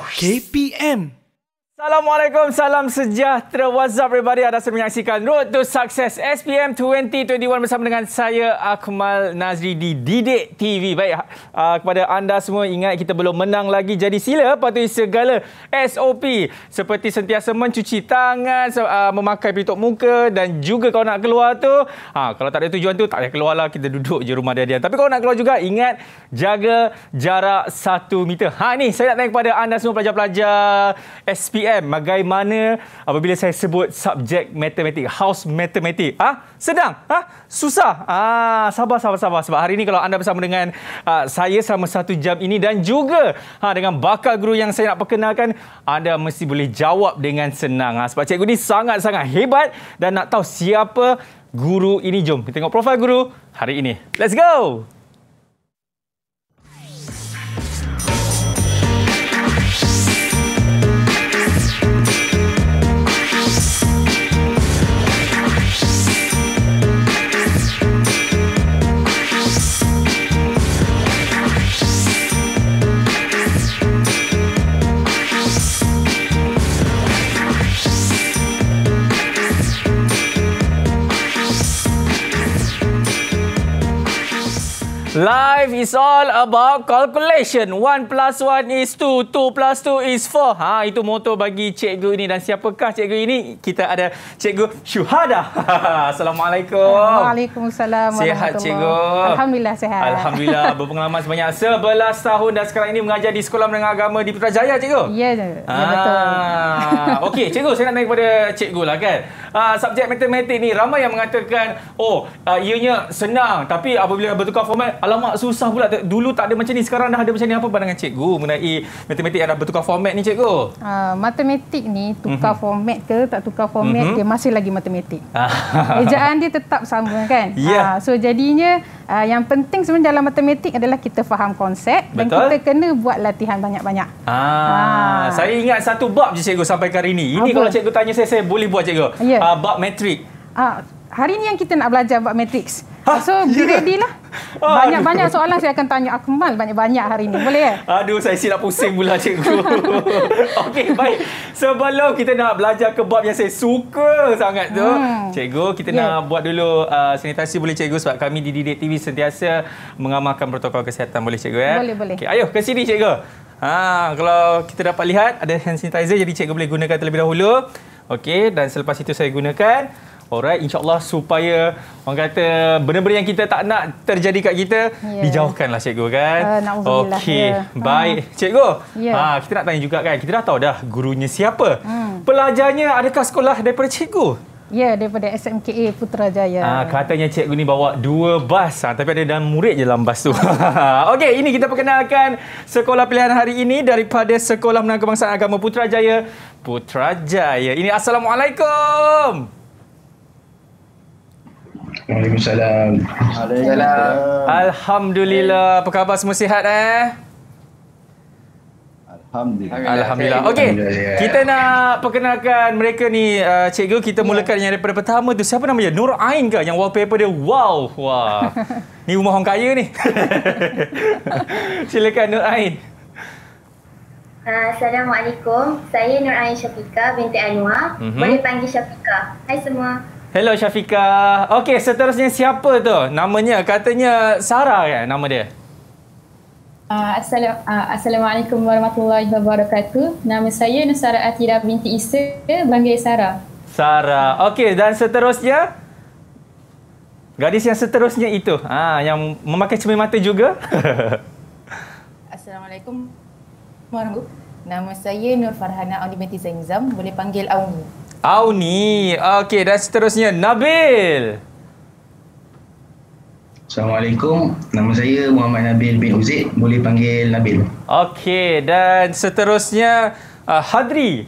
KPM Assalamualaikum, salam sejahtera. What's up everybody? Anda sedang menyaksikan Road to Success SPM 2021 bersama dengan saya Akmal Nazri di Didik TV. Baik, uh, kepada anda semua ingat kita belum menang lagi. Jadi sila patuhi segala SOP seperti sentiasa mencuci tangan, uh, memakai pelitup muka dan juga kalau nak keluar tu, ha, kalau tak ada tujuan tu tak payah keluarlah. Kita duduk je rumah dia-dia. Tapi kalau nak keluar juga ingat jaga jarak 1 meter. Ha ni saya nak tanya kepada anda semua pelajar-pelajar SPM SPM bagaimana apabila saya sebut subjek matematik house matematik ah ha? sedang ah ha? susah ah sabar sabar sabar sebab hari ini kalau anda bersama dengan uh, saya selama satu jam ini dan juga ha dengan bakal guru yang saya nak perkenalkan anda mesti boleh jawab dengan senang ha? sebab cikgu ni sangat-sangat hebat dan nak tahu siapa guru ini jom kita tengok profil guru hari ini let's go Life is all about calculation. One plus one is two, two plus two is four. Ha, itu motor bagi cikgu ini. Dan siapakah cikgu ini? Kita ada cikgu Syuhada. Assalamualaikum. Waalaikumsalam. Sihat cikgu. Alhamdulillah sihat. Alhamdulillah. Berpengalaman sebanyak 11 tahun dan sekarang ini mengajar di Sekolah Menengah Agama di Putrajaya cikgu. Ya, ya betul. Okey, cikgu saya nak tanya kepada cikgu lah kan. Uh, subjek matematik ni ramai yang mengatakan oh uh, ianya senang tapi apabila bertukar format alamak susah pula dulu tak ada macam ni sekarang dah ada macam ni apa pandangan cikgu mengenai matematik yang dah bertukar format ni cikgu uh, matematik ni tukar mm-hmm. format ke tak tukar format mm-hmm. dia masih lagi matematik ejaan dia tetap sama kan yeah. Ya. uh, so jadinya uh, yang penting sebenarnya dalam matematik adalah kita faham konsep Betul. dan kita kena buat latihan banyak-banyak ah, uh. saya ingat satu bab je cikgu sampai hari ini ini apa? kalau cikgu tanya saya saya boleh buat cikgu yeah. uh, bab matrik uh, hari ni yang kita nak belajar bab matrix Ha? So, be yeah. ready lah. Banyak-banyak soalan saya akan tanya Akmal banyak-banyak hari ini. Boleh ya? Aduh, saya silap pusing pula cikgu. Okey, baik. Sebelum kita nak belajar ke bab yang saya suka sangat tu, hmm. cikgu, kita yeah. nak buat dulu uh, sanitasi boleh cikgu sebab kami di Didik TV sentiasa mengamalkan protokol kesihatan. Boleh cikgu ya? Boleh, boleh. Okay, ayo ke sini cikgu. Ha, kalau kita dapat lihat ada hand sanitizer jadi cikgu boleh gunakan terlebih dahulu. Okey, dan selepas itu saya gunakan Alright, insyaAllah supaya orang kata benda-benda yang kita tak nak terjadi kat kita, yeah. dijauhkanlah cikgu kan. Uh, Okey, yeah. baik. Uh. Cikgu, yeah. ha, kita nak tanya juga kan, kita dah tahu dah gurunya siapa. Hmm. Pelajarnya adakah sekolah daripada cikgu? Ya, yeah, daripada SMKA Putrajaya. Ah, katanya cikgu ni bawa dua bas, ha, tapi ada dan murid je dalam bas tu. Okey, ini kita perkenalkan sekolah pilihan hari ini daripada Sekolah Menengah Kebangsaan Agama Putrajaya. Putrajaya. Ini Assalamualaikum. Waalaikumsalam. Waalaikumsalam. Alhamdulillah. Apa khabar semua sihat eh? Alhamdulillah. Alhamdulillah. Okey. Kita nak perkenalkan mereka ni uh, cikgu kita mulakan yang daripada pertama tu siapa namanya? Nur Ain ke yang wallpaper dia wow. Wah. ni rumah orang kaya ni. Silakan Nur Ain. Uh, Assalamualaikum. Saya Nur Ain Syafika binti Anwar. Mm-hmm. Boleh panggil Syafika. Hai semua. Hello Syafika. Okey, seterusnya siapa tu? Namanya katanya Sarah kan nama dia? Uh, Assalam, uh, Assalamualaikum warahmatullahi wabarakatuh. Nama saya Nusara Atira binti Isa, panggil Sarah. Sarah. Okey, dan seterusnya? Gadis yang seterusnya itu. Ah, yang memakai cermin mata juga. Assalamualaikum warahmatullahi Nama saya Nur Farhana Auni binti Zainzam. Boleh panggil Auni. Auni. Okey, dan seterusnya Nabil. Assalamualaikum. Nama saya Muhammad Nabil bin Uzid. Boleh panggil Nabil. Okey, dan seterusnya uh, Hadri.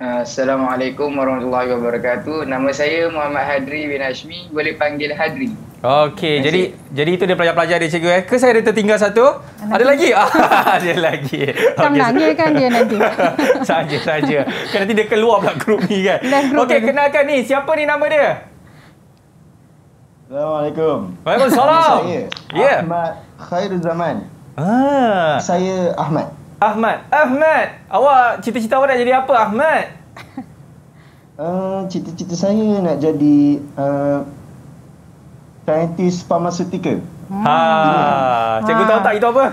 Assalamualaikum warahmatullahi wabarakatuh. Nama saya Muhammad Hadri bin Hashmi. Boleh panggil Hadri. Okey, jadi jadi itu dia pelajar-pelajar dia cikgu eh. Ke saya ada tertinggal satu? Nanti. Ada lagi? ada lagi. Kan okay. nangis kan dia nanti. saja saja. Kan nanti dia keluar pula grup ni kan. Okey, kenalkan ni. Siapa ni nama dia? Assalamualaikum. Waalaikumsalam. Saya yeah. Ahmad Khairul Zaman. Ah. Saya Ahmad. Ahmad. Ahmad, awak cita-cita awak nak jadi apa Ahmad? Uh, cita-cita saya nak jadi uh, saintis farmaceutical. Hmm. Ha, cikgu ha. tahu tak itu apa?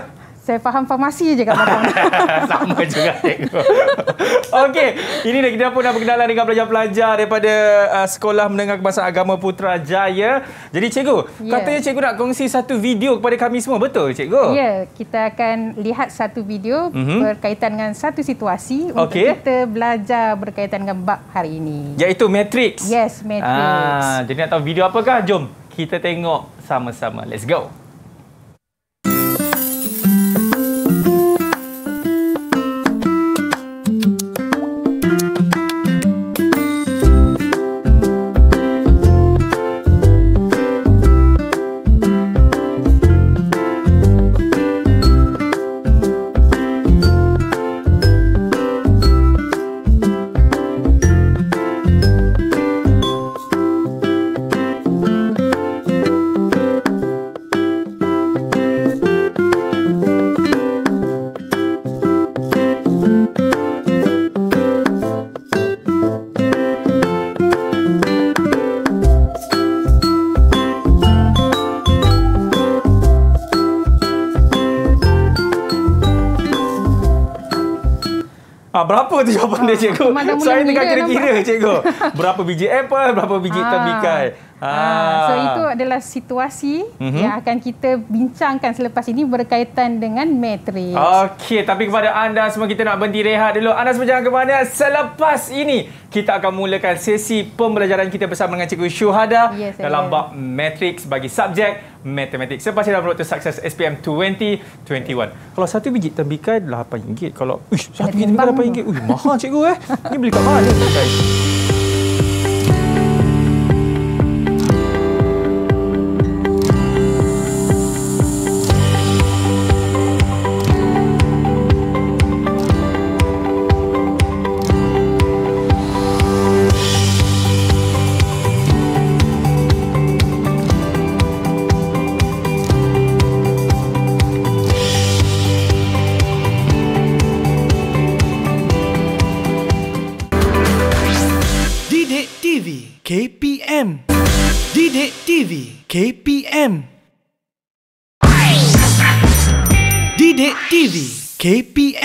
Saya faham farmasi je kat belakang. Sama juga cikgu. Okey, ini dah kita pun dah berkenalan dengan pelajar-pelajar daripada uh, Sekolah Menengah Kebangsaan Agama Putrajaya. Jadi cikgu, yeah. katanya cikgu nak kongsi satu video kepada kami semua, betul cikgu? Ya, yeah, kita akan lihat satu video mm-hmm. berkaitan dengan satu situasi okay. untuk kita belajar berkaitan dengan bab hari ini. Iaitu Matrix. Yes, Matrix. Ah, jadi nak tahu video apakah? Jom kita tengok sama-sama. Let's go. Tu jawapan dia cikgu? Saya tengah kira-kira cikgu. Berapa biji apple, berapa biji ha. Tembikai. Ha. So itu adalah situasi mm-hmm. yang akan kita bincangkan selepas ini berkaitan dengan matrix. Okey, tapi kepada anda semua kita nak berhenti rehat dulu. Anda semua jangan ke mana. Selepas ini kita akan mulakan sesi pembelajaran kita bersama dengan Cikgu Syuhada yes, dalam bab matrix bagi subjek matematik. Selepas ini dalam Road to Success SPM 2021. Kalau satu biji tembikai RM8. Kalau uish, satu biji tembikai RM8. Ui, mahal cikgu eh. Ini beli kat mana tembikai?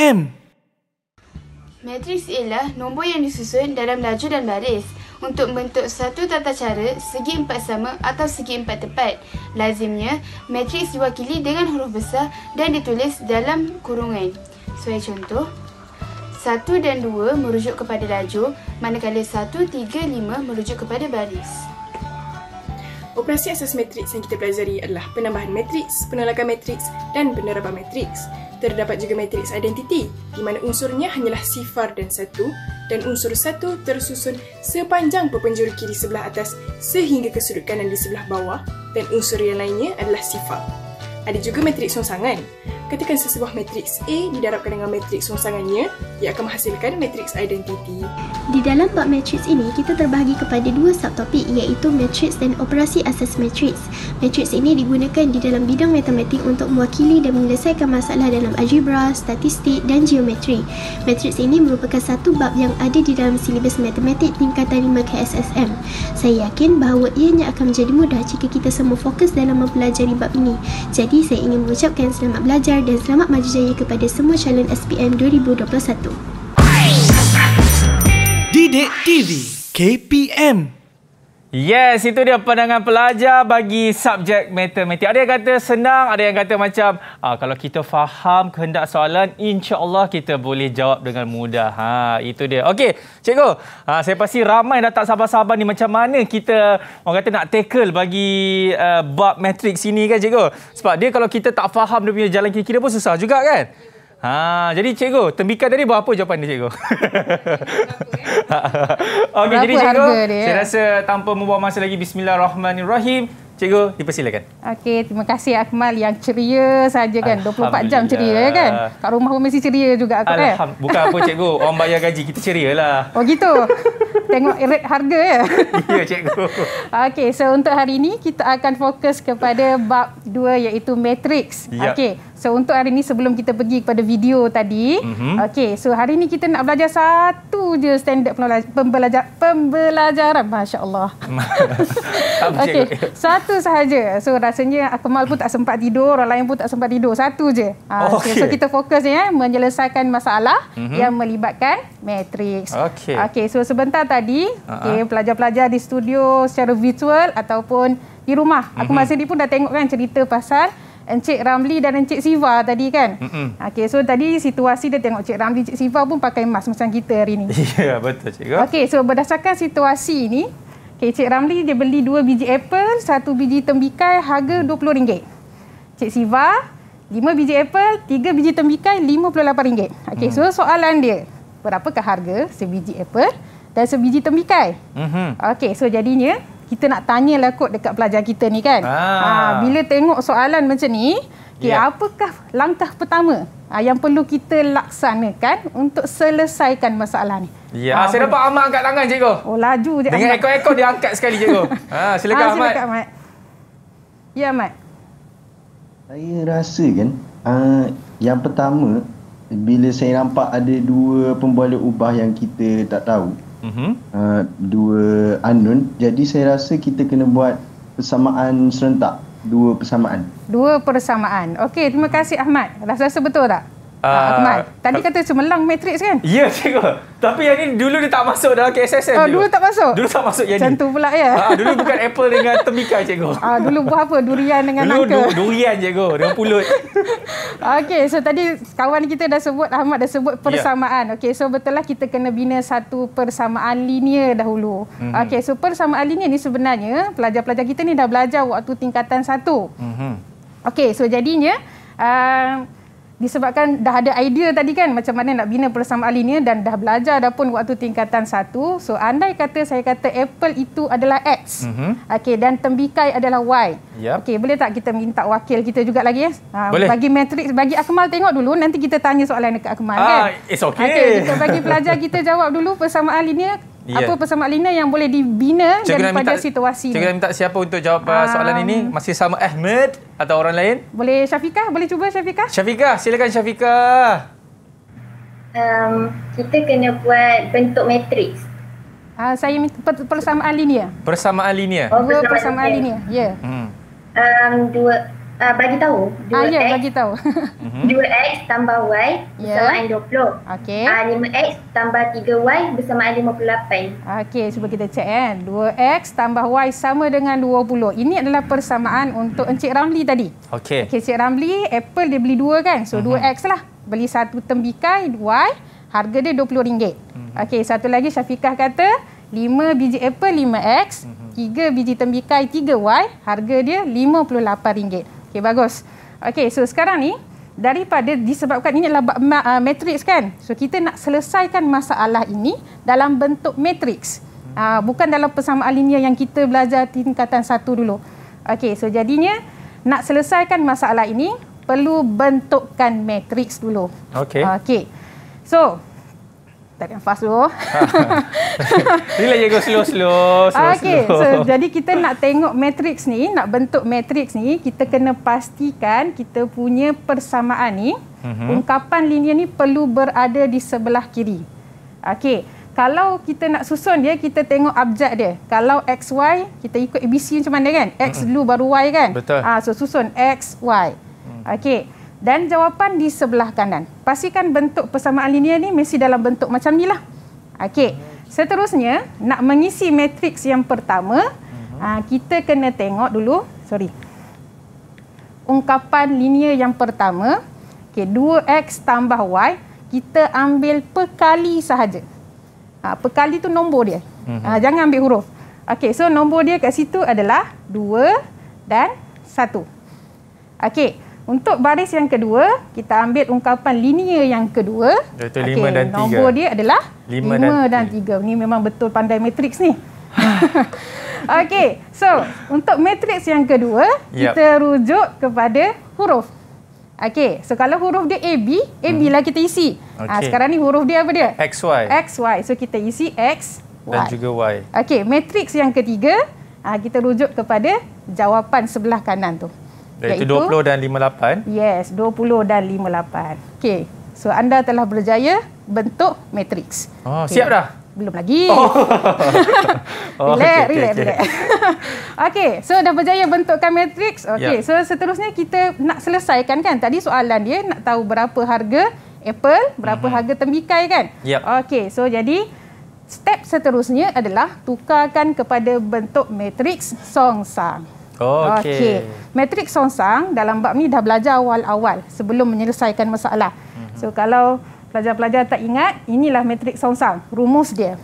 KPM Matriks ialah nombor yang disusun dalam laju dan baris untuk membentuk satu tata cara segi empat sama atau segi empat tepat. Lazimnya, matriks diwakili dengan huruf besar dan ditulis dalam kurungan. Sebagai contoh, satu dan dua merujuk kepada laju, manakala satu, tiga, lima merujuk kepada baris. Operasi asas matriks yang kita pelajari adalah penambahan matriks, penolakan matriks dan penerapan matriks. Terdapat juga matriks identiti di mana unsurnya hanyalah sifar dan satu dan unsur satu tersusun sepanjang perpenjuru kiri sebelah atas sehingga ke sudut kanan di sebelah bawah dan unsur yang lainnya adalah sifar. Ada juga matriks songsangan Katakan sesebuah matriks A didarabkan dengan matriks rongsangannya, ia akan menghasilkan matriks identiti. Di dalam bab matriks ini, kita terbahagi kepada dua subtopik iaitu matriks dan operasi asas matriks. Matriks ini digunakan di dalam bidang matematik untuk mewakili dan menyelesaikan masalah dalam algebra, statistik dan geometri. Matriks ini merupakan satu bab yang ada di dalam silibus matematik tingkatan 5 KSSM. Saya yakin bahawa ianya akan menjadi mudah jika kita semua fokus dalam mempelajari bab ini. Jadi, saya ingin mengucapkan selamat belajar dan selamat maju jaya kepada semua calon SPM 2021. Didik TV KPM Yes, itu dia pandangan pelajar bagi subjek matematik. Ada yang kata senang, ada yang kata macam ah, kalau kita faham kehendak soalan, insya-Allah kita boleh jawab dengan mudah. Ha, itu dia. Okey, cikgu. Ha, saya pasti ramai dah tak sabar-sabar ni macam mana kita orang kata nak tackle bagi uh, bab matrix ini kan cikgu? Sebab dia kalau kita tak faham dia punya jalan kira-kira pun susah juga kan? Ha, jadi cikgu, tembikan tadi berapa jawapan dia cikgu? Okey, jadi cikgu, saya rasa tanpa membuang masa lagi bismillahirrahmanirrahim. Cikgu, dipersilakan. Okey, terima kasih Akmal yang ceria saja kan. 24 jam ceria kan. Kat rumah pun mesti ceria juga aku kan. Bukan apa cikgu, orang bayar gaji kita ceria lah. Oh gitu. Tengok rate harga ya. Ya cikgu. Okey, so untuk hari ini kita akan fokus kepada bab 2 iaitu matrix. Yep. Okey. So untuk hari ni sebelum kita pergi kepada video tadi, mm-hmm. okey, so hari ni kita nak belajar satu je standard pembelajar pembelajaran, masya-Allah. okey, satu sahaja. So rasanya Akmal pun tak sempat tidur, orang lain pun tak sempat tidur, satu je. Ha, okay. so, so kita fokus ya menyelesaikan masalah mm-hmm. yang melibatkan matriks. Okey. Okey, so sebentar tadi, uh-huh. okey, pelajar-pelajar di studio secara virtual ataupun di rumah. Aku mm-hmm. masa ni pun dah tengok kan cerita pasal Encik Ramli dan Encik Siva tadi kan. Mm-hmm. Okey, so tadi situasi dia tengok Encik Ramli, Encik Siva pun pakai mask macam kita hari ni. Ya, yeah, betul cikgu. Okey, so berdasarkan situasi ini, okay, Encik Ramli dia beli dua biji apple, satu biji tembikai harga RM20. Encik Siva, lima biji apple, tiga biji tembikai RM58. Okey, mm. so soalan dia, berapakah harga sebiji apple dan sebiji tembikai? Mm-hmm. Okey, so jadinya kita nak tanyalah kot dekat pelajar kita ni kan. Ah. Ha, bila tengok soalan macam ni, okay, yeah. apakah langkah pertama ha, yang perlu kita laksanakan untuk selesaikan masalah ni? Ya, ha, saya dapat Ahmad angkat tangan cikgu. Oh, laju je Dengan ekor-ekor dia angkat sekali cikgu. ha, silakan ha, Ahmad. Silakan Ahmad. Ya, Ahmad. Saya rasa kan, uh, yang pertama, bila saya nampak ada dua pemboleh ubah yang kita tak tahu, uh-huh. uh, dua unknown jadi saya rasa kita kena buat persamaan serentak. Dua persamaan. Dua persamaan. Okey terima kasih Ahmad. Rasa-rasa betul tak Uh, Ahmad, tadi kata cemerlang matrix kan? Ya, cikgu. Tapi yang ni dulu dia tak masuk dalam KSSM. Oh, dulu tak masuk? Dulu tak masuk yang Macam tu pula ya? Uh, dulu bukan apple dengan temikai, cikgu. Uh, dulu buah apa? Durian dengan dulu nangka? Dulu durian, cikgu. Dengan pulut. Okey, so tadi kawan kita dah sebut, Ahmad dah sebut ya. persamaan. Yeah. Okey, so betul lah kita kena bina satu persamaan linear dahulu. Mm-hmm. Okey, so persamaan linear ni sebenarnya pelajar-pelajar kita ni dah belajar waktu tingkatan satu. Mm-hmm. Okey, so jadinya... Uh, disebabkan dah ada idea tadi kan macam mana nak bina persamaan linear dan dah belajar dah pun waktu tingkatan satu. So andai kata saya kata apple itu adalah X. Mm-hmm. Okey dan tembikai adalah Y. Yep. Okey boleh tak kita minta wakil kita juga lagi ya? Ha, boleh. Bagi matrix bagi Akmal tengok dulu nanti kita tanya soalan dekat Akmal ah, kan. It's okay. Okey kita bagi pelajar kita jawab dulu persamaan linear Yeah. Apa persamaan linear yang boleh dibina Cikgu daripada minta, situasi Cikgu nak minta siapa untuk jawab um, soalan ini? Masih sama Ahmed atau orang lain? Boleh Syafiqah? Boleh cuba Syafiqah? Syafiqah, silakan Syafiqah. Um, kita kena buat bentuk matriks. Uh, saya minta persamaan linear. Persamaan linear? Oh, persamaan, persamaan linear. Ya. Yeah. Hmm. Um, dua, uh, bagi tahu. Ah, ya, bagi tahu. 2x tambah y bersamaan yeah. 20. Okey. Uh, 5x tambah 3y bersamaan 58. Okey, cuba kita cek kan. 2x tambah y sama dengan 20. Ini adalah persamaan untuk Encik Ramli tadi. Okey. Okey, Encik Ramli, apple dia beli dua kan? So, uh-huh. Mhm. 2x lah. Beli satu tembikai, y, harga dia RM20. Uh-huh. Okey, satu lagi Syafiqah kata, 5 biji apple 5x, uh-huh. 3 biji tembikai 3y, harga dia RM58. Okey, bagus. Okey, so sekarang ni daripada disebabkan ini adalah uh, matrix kan. So kita nak selesaikan masalah ini dalam bentuk matrix. Uh, bukan dalam persamaan linear yang kita belajar tingkatan satu dulu. Okey, so jadinya nak selesaikan masalah ini perlu bentukkan matrix dulu. Okey. Okey. So, tarik nafas dulu. Bila je go slow slow slow. Okey, so jadi kita nak tengok matrix ni, nak bentuk matrix ni, kita kena pastikan kita punya persamaan ni, uh-huh. ungkapan linear ni perlu berada di sebelah kiri. Okey. Kalau kita nak susun dia, kita tengok abjad dia. Kalau X, Y, kita ikut ABC macam mana kan? X dulu baru Y kan? Betul. Ah, so susun X, Y. Hmm. Okey dan jawapan di sebelah kanan. Pastikan bentuk persamaan linear ni mesti dalam bentuk macam ni lah. Okey. Seterusnya, nak mengisi matriks yang pertama, uh-huh. kita kena tengok dulu, sorry. Ungkapan linear yang pertama, okey, 2x tambah y, kita ambil perkali sahaja. Ha, perkali tu nombor dia. Uh-huh. Ha, jangan ambil huruf. Okey, so nombor dia kat situ adalah 2 dan 1. Okey. Untuk baris yang kedua, kita ambil ungkapan linear yang kedua. Iaitu okay, 5 dan 3. Nombor dia adalah 5, 5 dan 3. Ini memang betul pandai matriks ni. Okey, so untuk matriks yang kedua, yep. kita rujuk kepada huruf. Okey, so kalau huruf dia AB, AB hmm. lah kita isi. Okay. Ha, sekarang ni huruf dia apa dia? XY. XY. So kita isi X, Y. Dan juga Y. Okey, matriks yang ketiga, ha, kita rujuk kepada jawapan sebelah kanan tu. Iaitu 20 dan 58. Yes, 20 dan 58. Okey. So anda telah berjaya bentuk matriks. Oh, okay. siap dah? Belum lagi. Oh. oh, relax, okay, relax, okay, relax. Okey, so dah berjaya bentukkan matriks. Okey, yep. so seterusnya kita nak selesaikan kan. Tadi soalan dia nak tahu berapa harga apple, berapa mm-hmm. harga tembikai kan. Yep. Okey, so jadi step seterusnya adalah tukarkan kepada bentuk matriks songsang. Okey. Okay. Matriks songsang dalam bab ni dah belajar awal-awal sebelum menyelesaikan masalah. Mm-hmm. So kalau pelajar-pelajar tak ingat, inilah matriks songsang, rumus dia.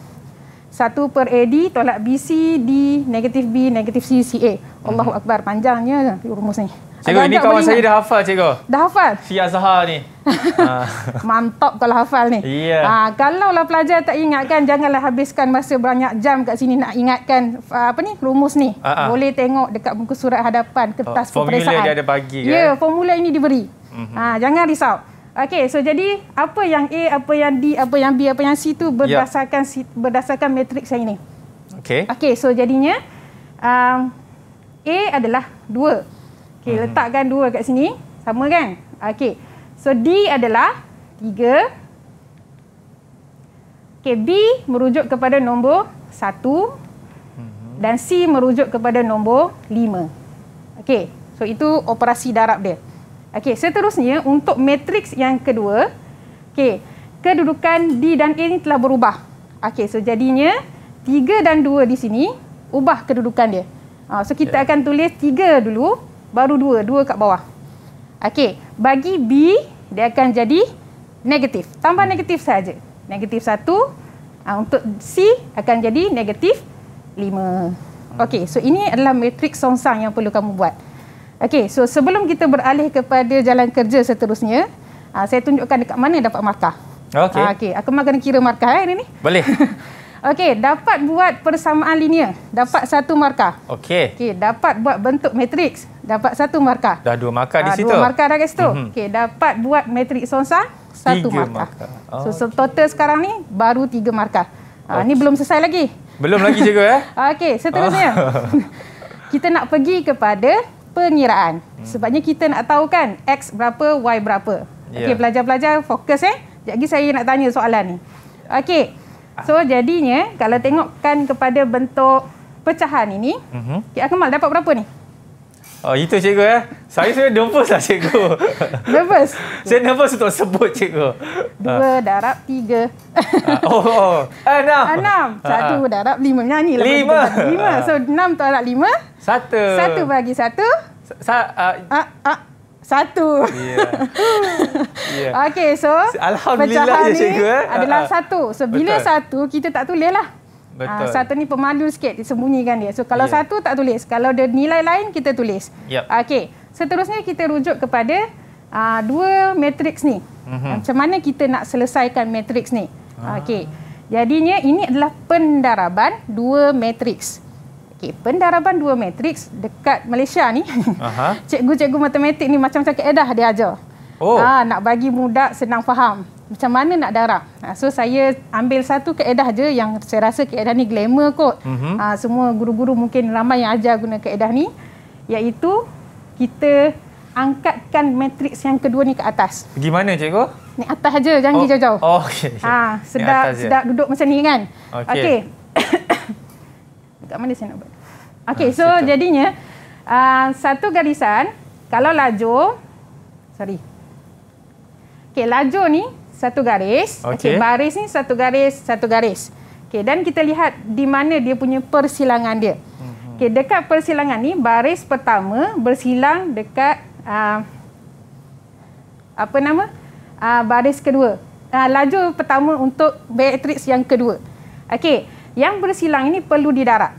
1 per AD tolak BC D negatif B negatif C CA. Allahu mm-hmm. Akbar, panjangnya rumus ni. Cikgu, ini kawan saya dah hafal, cikgu. Dah hafal? Si Azhar ni. Mantap kalau hafal ni. Iya. Ha, kalaulah pelajar tak ingat kan, janganlah habiskan masa banyak jam kat sini nak ingatkan uh, apa ni rumus ni. Uh-huh. Boleh tengok dekat muka surat hadapan kertas oh, peperiksaan. Formula dia ada bagi kan? Ya, formula ini diberi. Uh-huh. Ha, jangan risau. Okey, so jadi apa yang A, apa yang D, apa yang B, apa yang C tu berdasarkan yep. berdasarkan matriks yang ini. Okey. Okey, so jadinya um, A adalah 2. Okey, uh-huh. letakkan dua kat sini. Sama kan? Okey. So D adalah tiga. Okey, B merujuk kepada nombor satu. Uh-huh. Dan C merujuk kepada nombor lima. Okey. So itu operasi darab dia. Okey, seterusnya untuk matriks yang kedua. Okey, kedudukan D dan A ini telah berubah. Okey, so jadinya tiga dan dua di sini ubah kedudukan dia. Uh, so kita yeah. akan tulis tiga dulu baru dua, dua kat bawah. Okey, bagi B dia akan jadi negatif. Tambah negatif saja. Negatif satu. Ha, untuk C akan jadi negatif lima. Okey, so ini adalah matriks songsang yang perlu kamu buat. Okey, so sebelum kita beralih kepada jalan kerja seterusnya, ha, saya tunjukkan dekat mana dapat markah. Okey. Ha, okey, aku makan kira markah eh, ini ni. Boleh. Okey, dapat buat persamaan linear, dapat satu markah. Okey. Okey, dapat buat bentuk matriks, dapat satu markah. Dah dua markah di ha, situ. Dua markah dah kat situ. Mm-hmm. Okey, dapat buat matriks songsang, satu tiga markah. markah. Oh, so, okay. total sekarang ni baru tiga markah. Ha. Ni belum selesai lagi. Belum lagi cikgu eh? Okey, seterusnya. Oh. kita nak pergi kepada pengiraan. Hmm. Sebabnya kita nak tahu kan X berapa, Y berapa. Yeah. Okey, pelajar-pelajar fokus eh. Sekejap lagi saya nak tanya soalan ni. Okey. So jadinya kalau tengokkan kepada bentuk pecahan ini, uh-huh. Cik Akmal dapat berapa ni? Oh itu cikgu eh. Saya saya nervous lah cikgu. nervous? saya nervous untuk sebut cikgu. Dua darab tiga. Ah, oh, oh. enam. Enam. Satu uh, darab lima. Nyanyi lah. Lima. Lima. So enam darab lima. Satu. Satu bagi satu. Sa, uh, uh, uh, satu. Yeah. yeah. Okey, so Alhamdulillah ya cikgu eh. Adalah satu. So bila Betul. satu kita tak tulis lah. Betul. Uh, satu ni pemalu sikit disembunyikan dia. So kalau yeah. satu tak tulis. Kalau ada nilai lain kita tulis. Yep. Okey. Seterusnya kita rujuk kepada uh, dua matriks ni. Mm-hmm. Macam mana kita nak selesaikan matriks ni? Ah. Okey. Jadinya ini adalah pendaraban dua matriks. Okey, pendaraban dua matriks dekat Malaysia ni. Cikgu-cikgu matematik ni macam-macam keedah dia ajar. Oh. Ha, nak bagi mudah senang faham. Macam mana nak darab. Ha, so saya ambil satu keedah je yang saya rasa keedah ni glamour kot. Mm-hmm. Ha, semua guru-guru mungkin ramai yang ajar guna keedah ni. Iaitu kita angkatkan matriks yang kedua ni ke atas. Gimana cikgu? Ni atas je, jangan oh. pergi jauh-jauh. Oh, okay. Ha, sedap, sedap duduk macam ni kan. Okey. Okay. Kat mana saya nak buat? Okey, ah, so situ. jadinya uh, satu garisan kalau laju sorry. Okey, laju ni satu garis. Okey, okay, baris ni satu garis, satu garis. Okey, dan kita lihat di mana dia punya persilangan dia. Mhm. Okey, dekat persilangan ni baris pertama bersilang dekat uh, apa nama? Uh, baris kedua. Uh, laju pertama untuk matriks yang kedua. Okey, yang bersilang ini perlu didarab.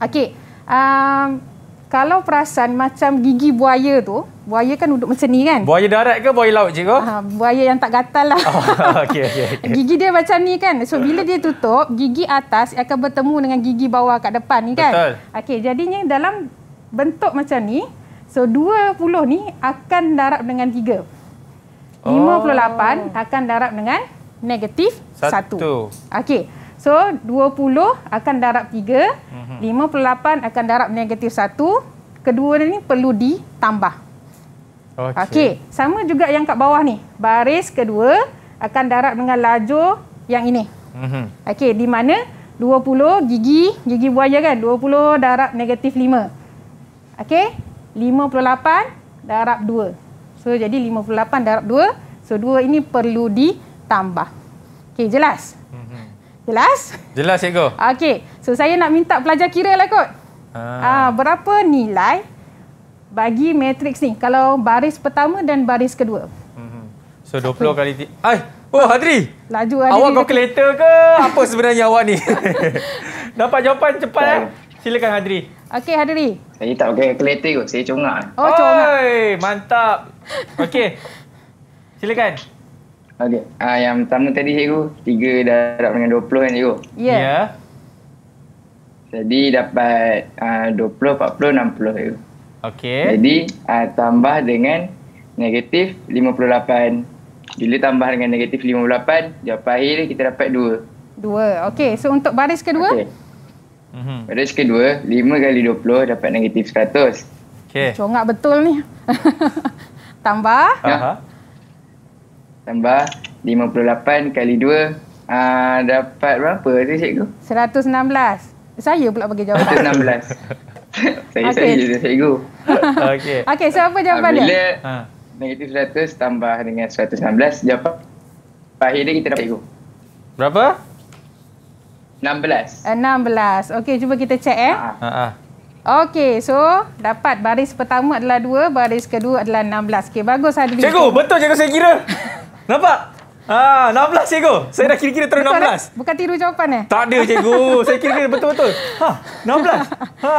Okey. Um, kalau perasan macam gigi buaya tu, buaya kan duduk macam ni kan? Buaya darat ke buaya laut cikgu? Uh, buaya yang tak gatal lah. Oh, okay, okay, okay. Gigi dia macam ni kan. So bila dia tutup, gigi atas akan bertemu dengan gigi bawah kat depan ni kan? Betul. Okey, jadinya dalam bentuk macam ni, so 20 ni akan darab dengan 3. Oh. 58 akan darab dengan negatif 1. Okey. So 20 akan darab 3, uh-huh. 58 akan darab negatif 1. kedua ni perlu ditambah. Okey. Okey, sama juga yang kat bawah ni. Baris kedua akan darab dengan lajur yang ini. Mhm. Okey, di mana 20 gigi, gigi buaya kan, 20 darab negatif 5. Okey, 58 darab 2. So, jadi 58 darab 2. So, 2 ini perlu ditambah. Okey, jelas? Mhm. Jelas? Jelas cikgu. Okey, so saya nak minta pelajar kira lah kot. Ah. berapa nilai bagi matriks ni kalau baris pertama dan baris kedua? So 20 kali ti- Ai, oh Hadri. Laju Awak kalkulator ke apa sebenarnya awak ni? Dapat jawapan cepat eh. Silakan Hadri. Okey, Hadri. Saya tak pakai kalkulator kot. Saya congak. Oh, congak. Oi, mantap. Okey. Silakan. Okey. Ah, yang pertama tadi cikgu, 3 darab dengan 20 kan cikgu? Ya. Yeah. Ya. Jadi dapat ah, 20, 40, 60 cikgu. Okey. Jadi ah, tambah dengan negatif 58. Bila tambah dengan negatif 58, jawapan akhir kita dapat 2. Dua. Okey, so untuk baris kedua? Okey. Baris kedua, 5 kali 20 dapat negatif 100. Okey. Congak betul ni. Tambah. Ya. Tambah 58 kali 2 uh, dapat berapa tu cikgu? 116. Saya pula bagi jawapan. 116. saya okay. saya cikgu. Okey. Okey, so apa jawapan Ah, dia? Bila Ha. negatif 100 tambah dengan 116 jawapan akhir dia kita dapat cikgu. Berapa? 16. 16. Okey, cuba kita cek eh. Ha ah. Okey, so dapat baris pertama adalah 2, baris kedua adalah 16. Okey, bagus Hadri. Cikgu, betul cikgu saya kira. Nampak? Ah, 16 cikgu. Saya dah kira-kira terus Betul, 16. eh? Bukan tiru jawapan eh? Tak ada cikgu. Saya kira-kira betul-betul. Ha, 16. Ha.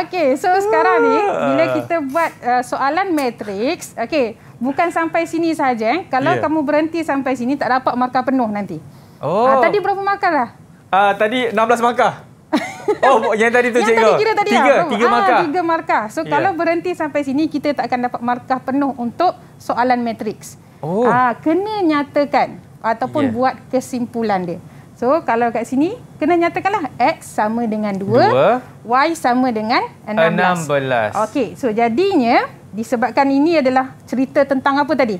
Okey, so sekarang ni bila kita buat uh, soalan matriks, okey, bukan sampai sini saja eh. Kalau Ya. kamu berhenti sampai sini tak dapat markah penuh nanti. Oh. Ah, tadi berapa markah dah? Ah, tadi 16 markah. Oh, yang tadi tu Yang cikgu. tadi kira tadi Tiga, apa? tiga ah, markah. Tiga markah. So Ya. kalau berhenti sampai sini kita tak akan dapat markah penuh untuk soalan matriks. Oh. Ah, kena nyatakan ataupun Ya. buat kesimpulan dia. So kalau kat sini kena nyatakanlah x sama dengan 2, Dua. y sama dengan 16. 16. Okey, so jadinya disebabkan ini adalah cerita tentang apa tadi?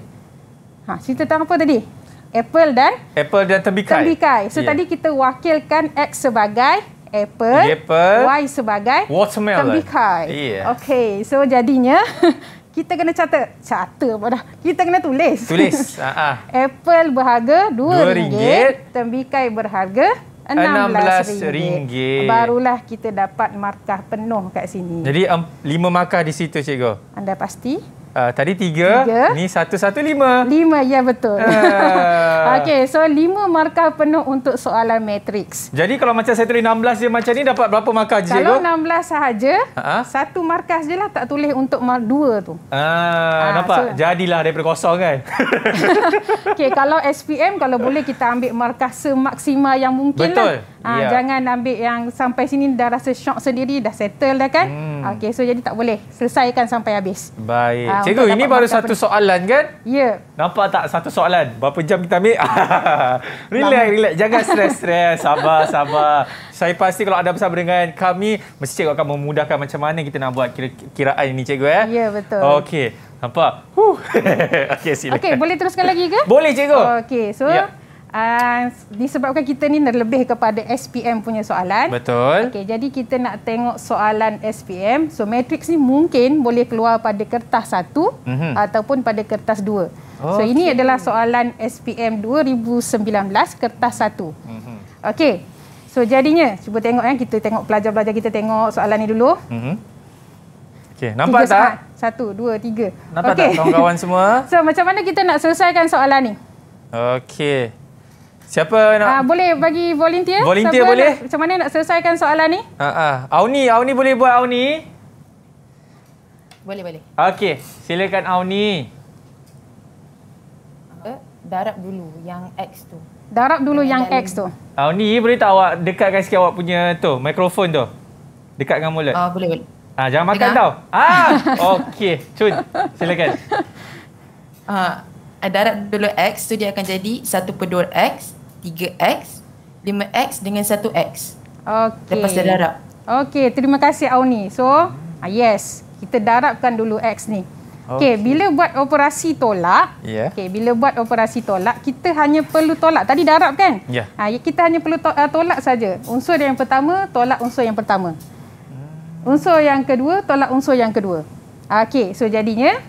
Ha, cerita tentang apa tadi? Apple dan Apple dan tembikai. tembikai. So Ya. tadi kita wakilkan X sebagai apple, Apple. Y sebagai Watermelon. tembikai. Ya. Okey, so jadinya kita kena catat. Catat apa dah? Kita kena tulis. Tulis. Ah. Apple berharga Dua RM2, ringgit. tembikai berharga RM16. RM16. Barulah kita dapat markah penuh kat sini. Jadi um, lima markah di situ cikgu. Anda pasti? Uh, tadi tiga, Tiga. ni satu satu lima. Lima, ya betul. Ah. Okey, so lima markah penuh untuk soalan matriks. Jadi kalau macam saya tulis 16 je macam ni dapat berapa markah je Kalau cikgu? 16 sahaja, Ha? satu markah je lah tak tulis untuk mar- dua tu. Ah, Ah, nampak? so- Jadilah daripada kosong kan? Okey, kalau SPM kalau boleh kita ambil markah semaksima yang mungkin Betul. lah. Ah, Ya. Jangan ambil yang sampai sini dah rasa shock sendiri, dah settle dah kan. Hmm. Okey, so jadi tak boleh. Selesaikan sampai habis. Baik. Ah, cikgu, ini baru satu penuh. soalan kan? Ya. Nampak tak satu soalan? Berapa jam kita ambil? relax, relax. Jangan stres-stres. Sabar, sabar. Saya pasti kalau anda bersama dengan kami, mesti cikgu akan memudahkan macam mana kita nak buat kira- kiraan ini cikgu eh. Ya, betul. Okey. Nampak? Huh. Okey, silakan. Okey, boleh teruskan lagi ke? Boleh cikgu. Okey, so Ya. Uh, disebabkan kita ni lebih kepada SPM punya soalan. Betul. Okey, jadi kita nak tengok soalan SPM. So matrix ni mungkin boleh keluar pada kertas satu Mhm. ataupun pada kertas dua. So Okey. ini adalah soalan SPM 2019 kertas satu. Mhm. Okey. So jadinya cuba tengok eh kita tengok pelajar-pelajar kita tengok soalan ni dulu. Mhm. Okey, nampak Tiga tak? Satu, dua, tiga. Nampak Okey. tak kawan-kawan semua? So macam mana kita nak selesaikan soalan ni? Okey. Siapa nak? Ah, boleh bagi volunteer? Volunteer Siapa boleh? Nak, macam mana nak selesaikan soalan ni? Ha ah. Auni, Auni boleh buat Auni? Boleh, boleh. Okey, silakan Auni. Eh, darab dulu yang X tu. Darab dulu yang dalam- X tu. Auni, boleh tak awak dekatkan sikit awak punya tu, mikrofon tu? Dekat dengan mulut. Ah, boleh, boleh. Ah, jangan makan Dekat. tau. Ah, okey. Cun, silakan. Ah, darab dulu X tu dia akan jadi 1 per 2 X, 3X, 5X dengan 1X. Okey. Lepas dia darab. Okey, terima kasih Auni. So, Ah, yes, kita darabkan dulu X ni. Okey, okay, bila buat operasi tolak, yeah. okey, bila buat operasi tolak, kita hanya perlu tolak. Tadi darab kan? Ya. Yeah. Ha, kita hanya perlu to- uh, tolak saja. Unsur yang pertama, tolak unsur yang pertama. Unsur yang kedua, tolak unsur yang kedua. Okey, so jadinya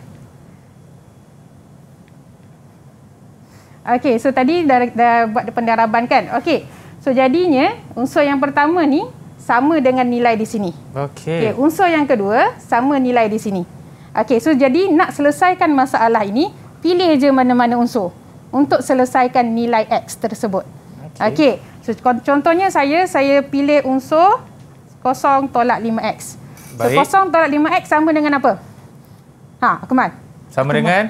Okey, so tadi dah, dah buat pendaraban kan? Okey. So jadinya unsur yang pertama ni sama dengan nilai di sini. Okey. Okay, unsur yang kedua sama nilai di sini. Okey, so jadi nak selesaikan masalah ini, pilih je mana-mana unsur untuk selesaikan nilai X tersebut. Okey. Okay. So contohnya saya saya pilih unsur kosong tolak 5X. So kosong tolak 5X sama dengan apa? Ha, Akmal. Sama dengan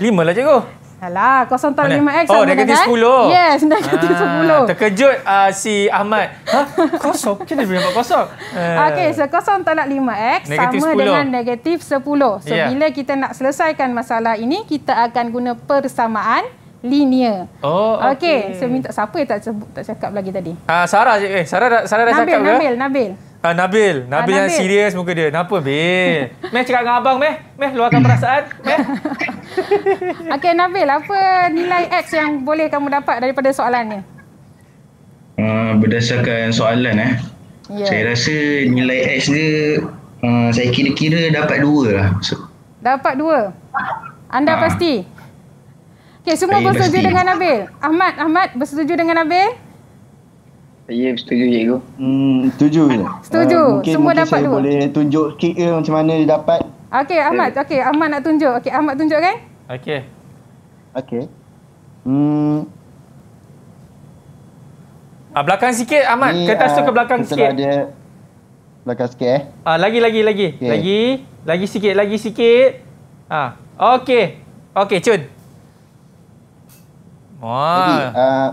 5 lah cikgu. Alah, 0.5x oh, negatif 10. Yes, negatif ah, 10. Terkejut uh, si Ahmad. Ha? Kosong? Macam mana dia dapat kosong? Uh. Okey, so 0.5x sama 10. dengan negatif 10. So, yeah. bila kita nak selesaikan masalah ini, kita akan guna persamaan linear. Oh, okey. Okay. So, minta siapa yang tak, sebut, tak cakap lagi tadi? Ah, uh, Sarah. Eh, Sarah dah, Sarah dah Nabil, cakap Nabil, ke? Nabil, Nabil. Ah, Nabil. Nabil ah, yang serius muka dia. Kenapa, Bil? Meh cakap dengan abang, Meh. Meh, luarkan perasaan. Meh. Okey, Nabil. Apa nilai X yang boleh kamu dapat daripada soalan ni? Uh, berdasarkan soalan, eh. Yeah. Saya rasa nilai X dia, uh, saya kira-kira dapat dua lah. So, dapat dua? Anda uh, pasti? Okey, semua bersetuju dengan Nabil. Ahmad, Ahmad bersetuju dengan Nabil? Saya setuju cikgu. Hmm, setuju je. Setuju. Uh, mungkin, Semua mungkin dapat saya dua. boleh tunjuk sikit ke macam mana dia dapat. Okey, Ahmad. Okey, Ahmad nak tunjuk. Okey, Ahmad tunjuk kan? Okey. Okey. Hmm. Ah, belakang sikit Ahmad. Ni, Kertas tu ke belakang sikit. Ada belakang sikit eh. Ah, lagi lagi lagi. Okay. Lagi, lagi sikit, lagi sikit. Ah, okey. Okey, cun. Wah. Jadi, uh,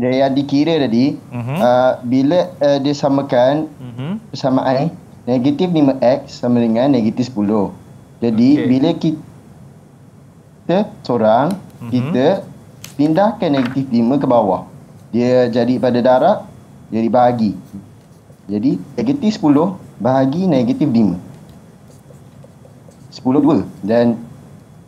yang dikira tadi uh-huh. uh, bila uh, dia samakan uh-huh. persamaan okay. negatif 5x sama dengan negatif 10 jadi okay. bila kita seorang uh-huh. kita pindahkan negatif 5 ke bawah dia jadi pada darab jadi bahagi jadi negatif 10 bahagi negatif 5 10 2 dan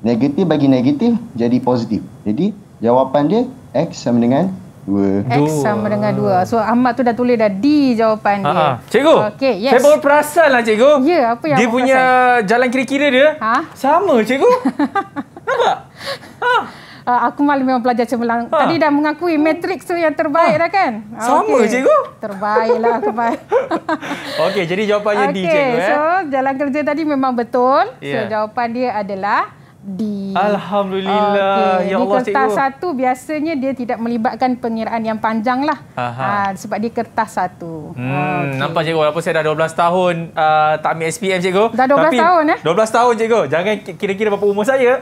negatif bagi negatif jadi positif jadi jawapan dia x sama dengan Dua. X sama dengan dua. So Ahmad tu dah tulis dah D jawapan dia. Ha, ha. Cikgu. Okay, yes. Saya baru perasan lah cikgu. Ya, yeah, apa yang Dia punya perasan? jalan kira-kira dia ha? sama cikgu. Nampak? Ha. Uh, aku malu memang pelajar cemerlang. Ha. Tadi dah mengakui matrix tu yang terbaik ha. dah kan? Sama okay. cikgu. Terbaiklah aku baik. Okey, jadi jawapannya okay. D cikgu. Eh. So, jalan kerja tadi memang betul. Yeah. So, jawapan dia adalah di Alhamdulillah. Okay. ya Allah di kertas cikgu. satu biasanya dia tidak melibatkan pengiraan yang panjang lah. Ha, sebab di kertas satu. Hmm, okay. nampak cikgu. Walaupun saya dah 12 tahun uh, tak ambil SPM cikgu. Dah 12 tapi, tahun eh? 12 tahun cikgu. Jangan kira-kira berapa umur saya.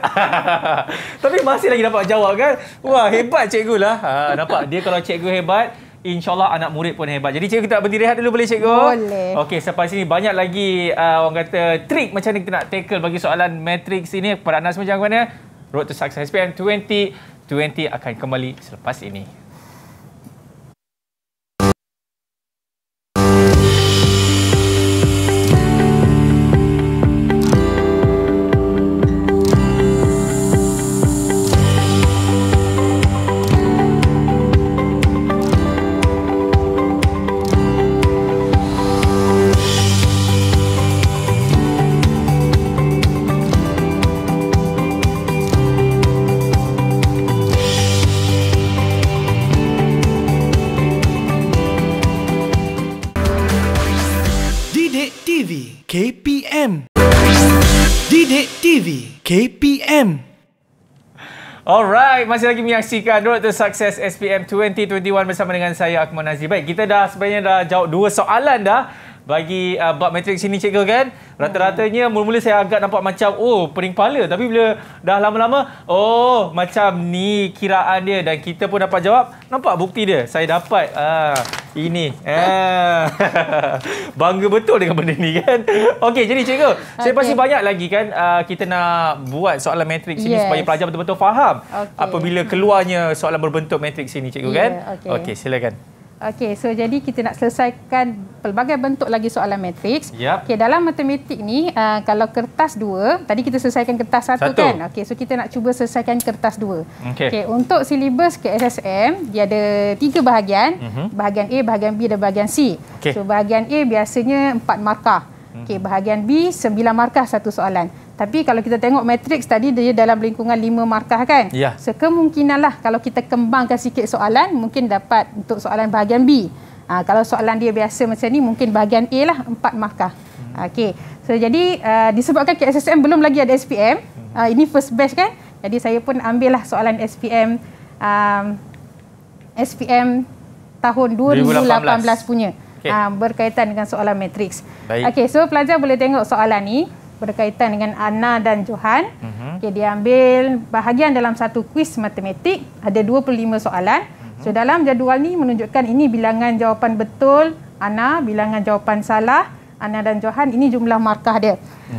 Tapi masih lagi dapat jawab kan? Wah hebat cikgu lah. Ha, nampak dia kalau cikgu hebat InsyaAllah anak murid pun hebat. Jadi cikgu kita berhenti rehat dulu boleh cikgu? Boleh. Okey, sampai sini banyak lagi uh, orang kata trik macam ni kita nak tackle bagi soalan matrix ini kepada anda semua jangan mana. Road to Success SPM 2020 akan kembali selepas ini. KPM. Alright, masih lagi menyaksikan Road to Success SPM 2021 bersama dengan saya Akmal Nazri. Baik, kita dah sebenarnya dah jawab dua soalan dah bagi uh, bab matrik sini cikgu kan. Rata-ratanya mula-mula saya agak nampak macam oh pening kepala tapi bila dah lama-lama oh macam ni kiraan dia dan kita pun dapat jawab. Nampak bukti dia. Saya dapat ah ini. Ah. Bangga betul dengan benda ni kan. Okey jadi cikgu, okay. saya pasti banyak lagi kan uh, kita nak buat soalan matrik sini yes. supaya pelajar betul-betul faham okay. apabila keluarnya soalan berbentuk matrik sini cikgu yeah, kan. Okey okay, silakan. Okey, so jadi kita nak selesaikan pelbagai bentuk lagi soalan matriks. Yep. Okey, dalam matematik ni uh, kalau kertas dua, tadi kita selesaikan kertas satu, satu. kan? Okey, so kita nak cuba selesaikan kertas dua. Okey. Okay, untuk silibus ke SSM, dia ada tiga bahagian. Uh-huh. Bahagian A, bahagian B dan bahagian C. Okay. So bahagian A biasanya empat markah. Okey, bahagian B sembilan markah satu soalan. Tapi kalau kita tengok matriks tadi dia dalam lingkungan lima markah kan? Ya. So kemungkinanlah kalau kita kembangkan sikit soalan mungkin dapat untuk soalan bahagian B. Ha, kalau soalan dia biasa macam ni mungkin bahagian A lah empat markah. Hmm. Okey. So jadi uh, disebabkan KSSM belum lagi ada SPM. Hmm. Uh, ini first batch kan? Jadi saya pun ambil lah soalan SPM um, SPM tahun 2018, 2018 punya. Okay. Uh, berkaitan dengan soalan matriks. Okey, so pelajar boleh tengok soalan ni berkaitan dengan Anna dan Johan. Uh-huh. Okay, dia ambil bahagian dalam satu kuis matematik, ada 25 soalan. Uh-huh. So dalam jadual ni menunjukkan ini bilangan jawapan betul Anna, bilangan jawapan salah Anna dan Johan. Ini jumlah markah dia.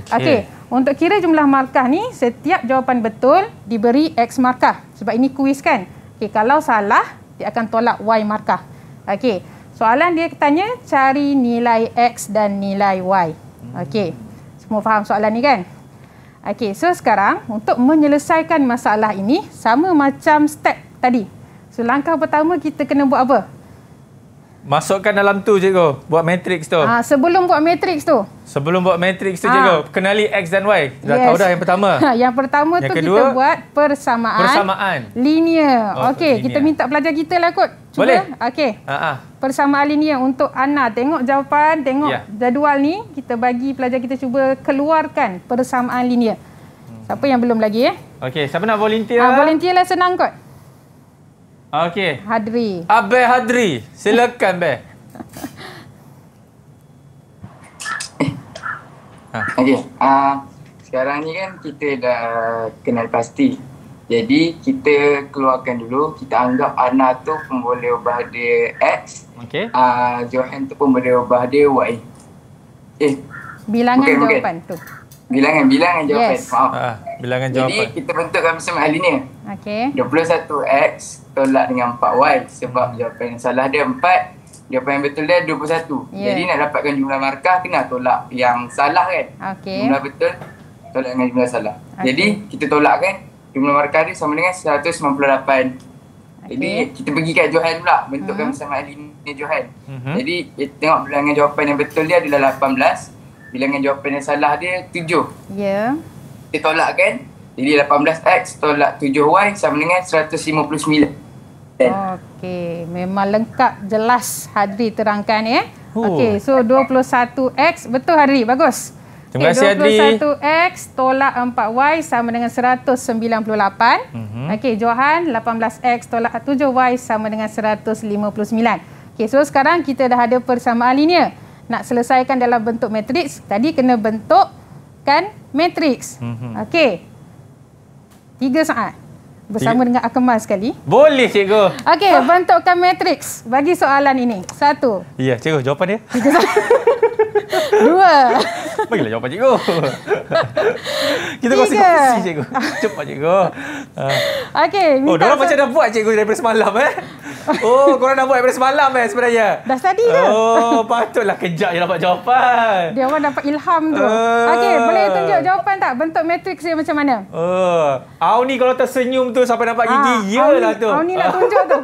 Okey, okay, untuk kira jumlah markah ni setiap jawapan betul diberi X markah sebab ini kuis kan. Okey, kalau salah dia akan tolak Y markah. Okey. Soalan dia tanya cari nilai X dan nilai Y. Okey. Semua faham soalan ni kan? Okey, so sekarang untuk menyelesaikan masalah ini sama macam step tadi. So langkah pertama kita kena buat apa? Masukkan dalam tu cikgu, buat matrix tu. Ah, sebelum buat matrix tu. Sebelum buat matrix tu ha. cikgu, kenali x dan y. Dah yes. tahu dah yang pertama. yang pertama yang tu kedua, kita buat persamaan. Persamaan. Linear. Oh, Okey, kita minta pelajar kita lah kot. Cuba. Boleh. Okey. Ha Persamaan linear untuk Ana. Tengok jawapan, tengok ya. jadual ni. Kita bagi pelajar kita cuba keluarkan persamaan linear. Siapa yang belum lagi eh? Okey, siapa nak volunteer? Ah, volunteer lah senang kot. Okey. Hadri. Abe Hadri. Silakan be. ha. Okey. Uh, sekarang ni kan kita dah kenal pasti. Jadi kita keluarkan dulu. Kita anggap Ana tu pun boleh ubah dia X. Okey. Uh, Johan tu pun boleh ubah dia Y. Eh. Bilangan bukan, jawapan bukan. tu. Bilangan, bilangan jawapan. Yes. Maaf. Ha, bilangan jawapan. Jadi kita bentukkan persamaan linear. Okey. 21X tolak dengan 4Y sebab jawapan yang salah dia 4 jawapan yang betul dia 21 yeah. jadi nak dapatkan jumlah markah kena tolak yang salah kan okay. jumlah betul tolak dengan jumlah salah okay. jadi kita tolak kan jumlah markah dia sama dengan 198 okay. jadi kita pergi kat Johan pula bentukkan uh-huh. bersama linear Johan uh-huh. jadi tengok bilangan jawapan yang betul dia adalah 18 bilangan jawapan yang salah dia 7 ya yeah. kita tolak kan jadi 18X tolak 7Y sama dengan 159 Okey, memang lengkap jelas Hadri terangkan ya. Okey, so 21x betul Hadri, bagus. Terima kasih Hadri. 21x tolak 4y sama dengan 198. Mm-hmm. Okey, Johan 18x tolak 7y sama dengan 159. Okey, so sekarang kita dah ada persamaan linear. Nak selesaikan dalam bentuk matriks, tadi kena bentukkan matriks. Mm-hmm. Okey. Tiga saat bersama dengan Akmal sekali. Boleh cikgu. Okey, bentukkan matriks bagi soalan ini. Satu. Ya, cikgu jawapan dia. Dua. Bagilah jawapan cikgu. Kita kongsi kongsi cikgu. Cepat cikgu. Okey, Oh, dia macam dah buat cikgu daripada semalam eh. Oh, korang dah buat daripada semalam eh sebenarnya. Dah study dah. Oh, patutlah kejap je dapat jawapan. Dia orang dapat ilham tu. Uh. Okey, boleh tunjuk jawapan tak? Bentuk matriks dia macam mana? Oh, Auni kalau tersenyum tu sampai nampak gigi. Ah, Yalah tu. Auni nak tunjuk tu.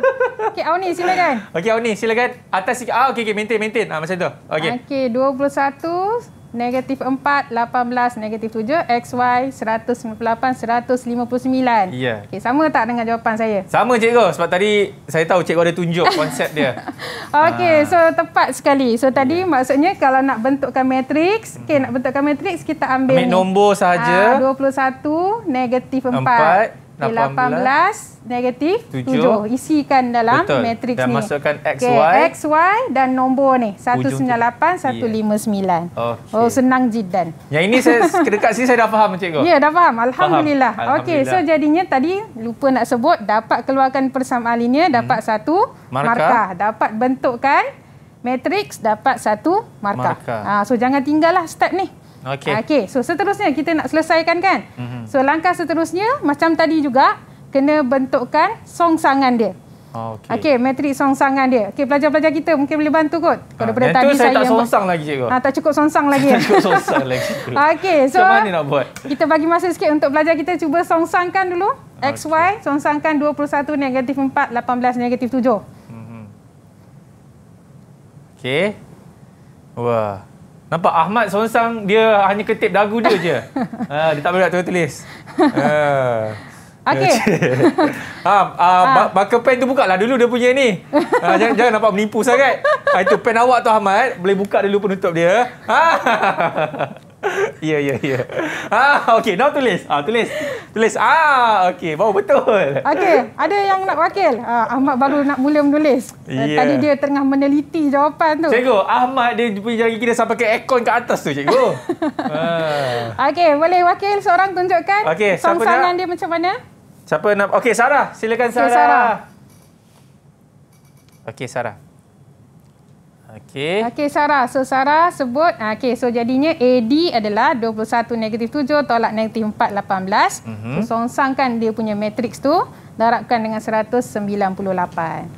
Okey, Auni silakan. Okey, Auni silakan. Atas sikit. Ah, okey, okey. Maintain, maintain. Ah, macam tu. Okey. Okey, 21 negatif 4, 18, negatif 7, XY, 198, 159. Ya. Okay, sama tak dengan jawapan saya? Sama cikgu. Sebab tadi saya tahu cikgu ada tunjuk konsep dia. Okey, ha. so tepat sekali. So tadi yeah. maksudnya kalau nak bentukkan matriks, okay, nak bentukkan matriks kita ambil, ambil nombor saja. Uh, 21, negatif 4. 4. 18, 18 negatif 7. 7. Isikan dalam Betul. matriks dan ni. Dan masukkan XY. Okay, XY dan nombor ni. 198, 159. Yeah. Okay. Oh, senang jidan. Yang ini saya dekat sini saya dah faham cikgu. Ya, yeah, dah faham. Alhamdulillah. Faham. Okey, so jadinya tadi lupa nak sebut dapat keluarkan persamaan linear dapat hmm. satu markah. markah. Dapat bentukkan matriks dapat satu markah. markah. Ha, so jangan tinggallah step ni. Okey. Okey, so seterusnya kita nak selesaikan kan? Mm-hmm. So langkah seterusnya macam tadi juga kena bentukkan songsangan dia. Okey, okay, matrik songsangan dia. Okey, pelajar-pelajar kita mungkin boleh bantu kot. Kalau daripada tadi saya, saya tak songsang lagi cikgu. Ha, tak cukup songsang lagi. tak cukup songsang lagi. Okey, so Macam mana nak buat? Kita bagi masa sikit untuk pelajar kita cuba songsangkan dulu. Okay. XY, songsangkan 21 negatif 4, 18 negatif 7. Mm-hmm. Okey. Wah. Nampak Ahmad songsang dia hanya ketip dagu dia je. ha, dia tak boleh nak tulis. Ha. Okey. ha, uh, ha. Marker pen tu buka lah dulu dia punya ni. Ha, jangan, jangan nampak menipu sangat. Ha, itu pen awak tu Ahmad. Boleh buka dulu penutup dia. Ha. Ya, ya, ya. Ah, okey. Now tulis. Ah, tulis. Tulis. Ah, okey. Baru betul. Okey. Ada yang nak wakil? Ah, Ahmad baru nak mula menulis. Yeah. Tadi dia tengah meneliti jawapan tu. Cikgu, Ahmad dia punya jari kira sampai ke aircon ke atas tu, cikgu. ah. Okey, boleh wakil seorang tunjukkan okay, songsangan dia macam mana? Siapa nak? Okey, Sarah. Silakan Sarah. Okay, Sarah. Okey, Sarah. Okey. Okey Sarah. So Sarah sebut okey so jadinya AD adalah 21 negatif 7 tolak negatif 4 18. Mm-hmm. So songsangkan dia punya matriks tu darabkan dengan 198. Hmm.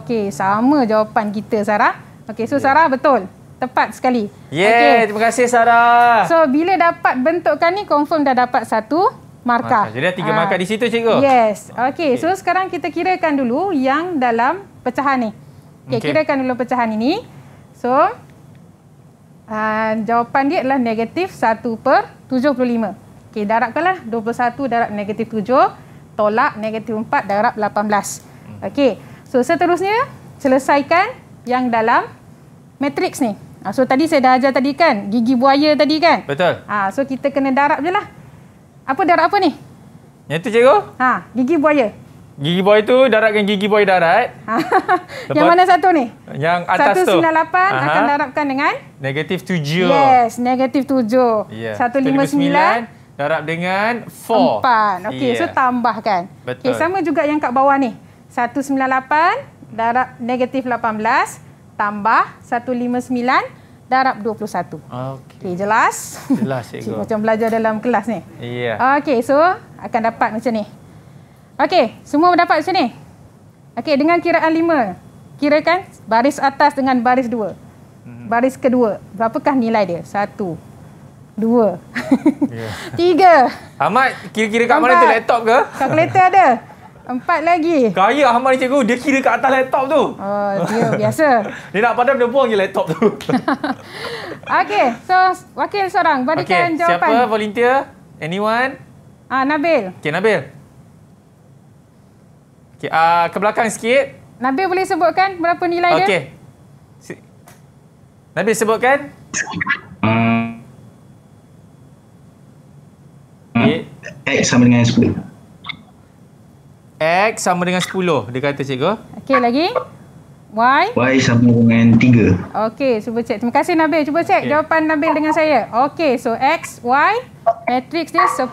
Okey sama jawapan kita Sarah. Okey so yeah. Sarah betul. Tepat sekali. Yeah, okay. terima kasih Sarah. So bila dapat bentukkan ni confirm dah dapat satu markah. Jadi ada tiga ha. markah di situ cikgu. Yes. Okey okay. so sekarang kita kirakan dulu yang dalam pecahan ni. Okay, okay. kirakan dulu pecahan ini. So, uh, jawapan dia adalah negatif 1 per 75. Okay, darabkanlah 21 darab negatif 7, tolak negatif 4 darab 18. Okey, so seterusnya, selesaikan yang dalam matriks ni. Uh, so, tadi saya dah ajar tadi kan, gigi buaya tadi kan? Betul. Uh, so, kita kena darab je lah. Apa darab apa ni? Yang tu cikgu? Ha, gigi buaya. Gigi boy tu darabkan gigi boy darat. yang mana satu ni? Yang atas 198 tu. 198 akan darabkan dengan? Negatif 7. Yes, negatif 7. Yeah. 159 darab dengan 4. 4. Okey, yeah. so tambahkan. Betul. Okay, sama juga yang kat bawah ni. 198 darab negatif 18 tambah 159 darab 21. Okey. Okay, jelas? Jelas, cikgu. Macam belajar dalam kelas ni. Ya. Yeah. Okey, so akan dapat macam ni. Okey, semua dapat sini. Okey, dengan kiraan lima. Kirakan baris atas dengan baris dua. Mhm. Baris kedua. Berapakah nilai dia? Satu. Dua. Yeah. Tiga. Ahmad, kira-kira kat Empat. mana tu laptop ke? Kalkulator ada. Empat lagi. Kaya Ahmad ni cikgu. Dia kira kat atas laptop tu. Oh, dia biasa. dia nak padam, dia buang je laptop tu. Okey, so wakil seorang. Berikan okay. jawapan. Siapa volunteer? Anyone? Ah, Nabil. Okey, Nabil. Okay, uh, ke belakang sikit. Nabil boleh sebutkan berapa nilai okay. dia? Okey. Nabil sebutkan. Hmm. Okay. X sama dengan 10. X sama dengan 10, dia kata cikgu. Okey, lagi. Y? Y sama dengan 3. Okey, cuba cek. Terima kasih Nabil. Cuba cek okay. jawapan Nabil dengan saya. Okey, so X, Y, matrix dia 10,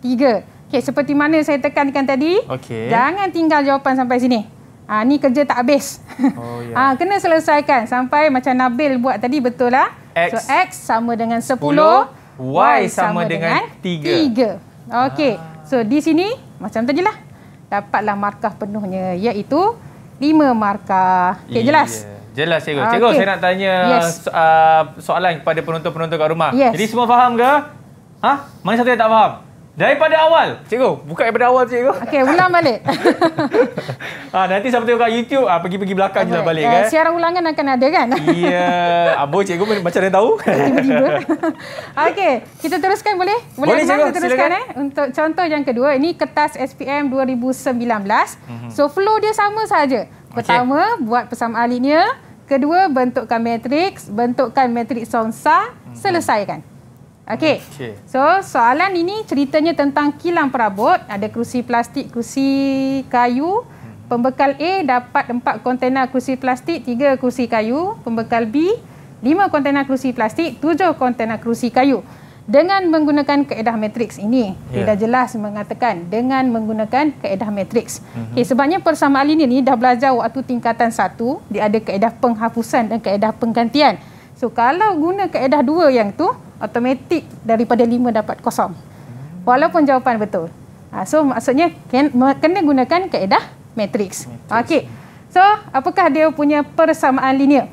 3. Okey, seperti mana saya tekankan tadi, okay. jangan tinggal jawapan sampai sini. Ha, ni kerja tak habis. Oh, yeah. ha, kena selesaikan sampai macam Nabil buat tadi betul lah. X. So, X sama dengan 10, 10 Y sama, dengan 3. 3. Okey, ah. so di sini macam tadi lah. Dapatlah markah penuhnya iaitu 5 markah. Okey, jelas? Yeah. Jelas, Cikgu. Cikgu, okay. saya nak tanya yes. uh, soalan kepada penonton-penonton kat rumah. Yes. Jadi semua faham ke? Ha? Mana satu yang tak faham? Daripada awal. Cikgu, buka daripada awal cikgu. Okey, ulang balik. ha, nanti siapa tengok kat YouTube, ha, pergi-pergi belakang je lah balik. Uh, kan? Siaran ulangan akan ada kan? Iya. Yeah. Abo cikgu macam dia tahu. Tiba-tiba. Okey, kita teruskan boleh? Boleh, boleh cikgu, kita teruskan eh. Untuk contoh yang kedua, ini kertas SPM 2019. Mm-hmm. So, flow dia sama saja. Pertama, okay. buat persamaan linear. Kedua, bentukkan matriks. Bentukkan matriks Sonsa. Mm-hmm. Selesaikan. Okey. Okay. So, soalan ini ceritanya tentang kilang perabot. Ada kerusi plastik, kerusi kayu. Pembekal A dapat 4 kontena kerusi plastik, 3 kerusi kayu. Pembekal B, 5 kontena kerusi plastik, 7 kontena kerusi kayu. Dengan menggunakan kaedah matriks ini, yeah. tidak jelas mengatakan dengan menggunakan kaedah matriks. Mm-hmm. Okay, sebabnya persamaan ini ni dah belajar waktu tingkatan satu, dia ada kaedah penghapusan dan kaedah penggantian. So, kalau guna kaedah dua yang tu, automatik daripada lima dapat kosong. Walaupun jawapan betul. Ha, so maksudnya kena gunakan kaedah matriks. Okey. So, apakah dia punya persamaan linear?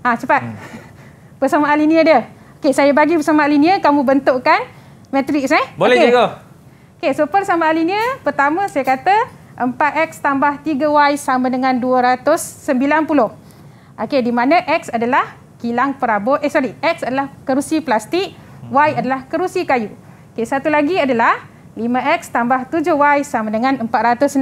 Ha, cepat. Hmm. Persamaan linear dia. Okey, saya bagi persamaan linear, kamu bentukkan matriks eh. Boleh okay. cikgu. Okey, so persamaan linear pertama saya kata 4x tambah 3y sama dengan 290. Okey, di mana x adalah kilang perabot, eh sorry, x adalah kerusi plastik, y adalah kerusi kayu. Okey, satu lagi adalah 5x tambah 7y sama dengan 460.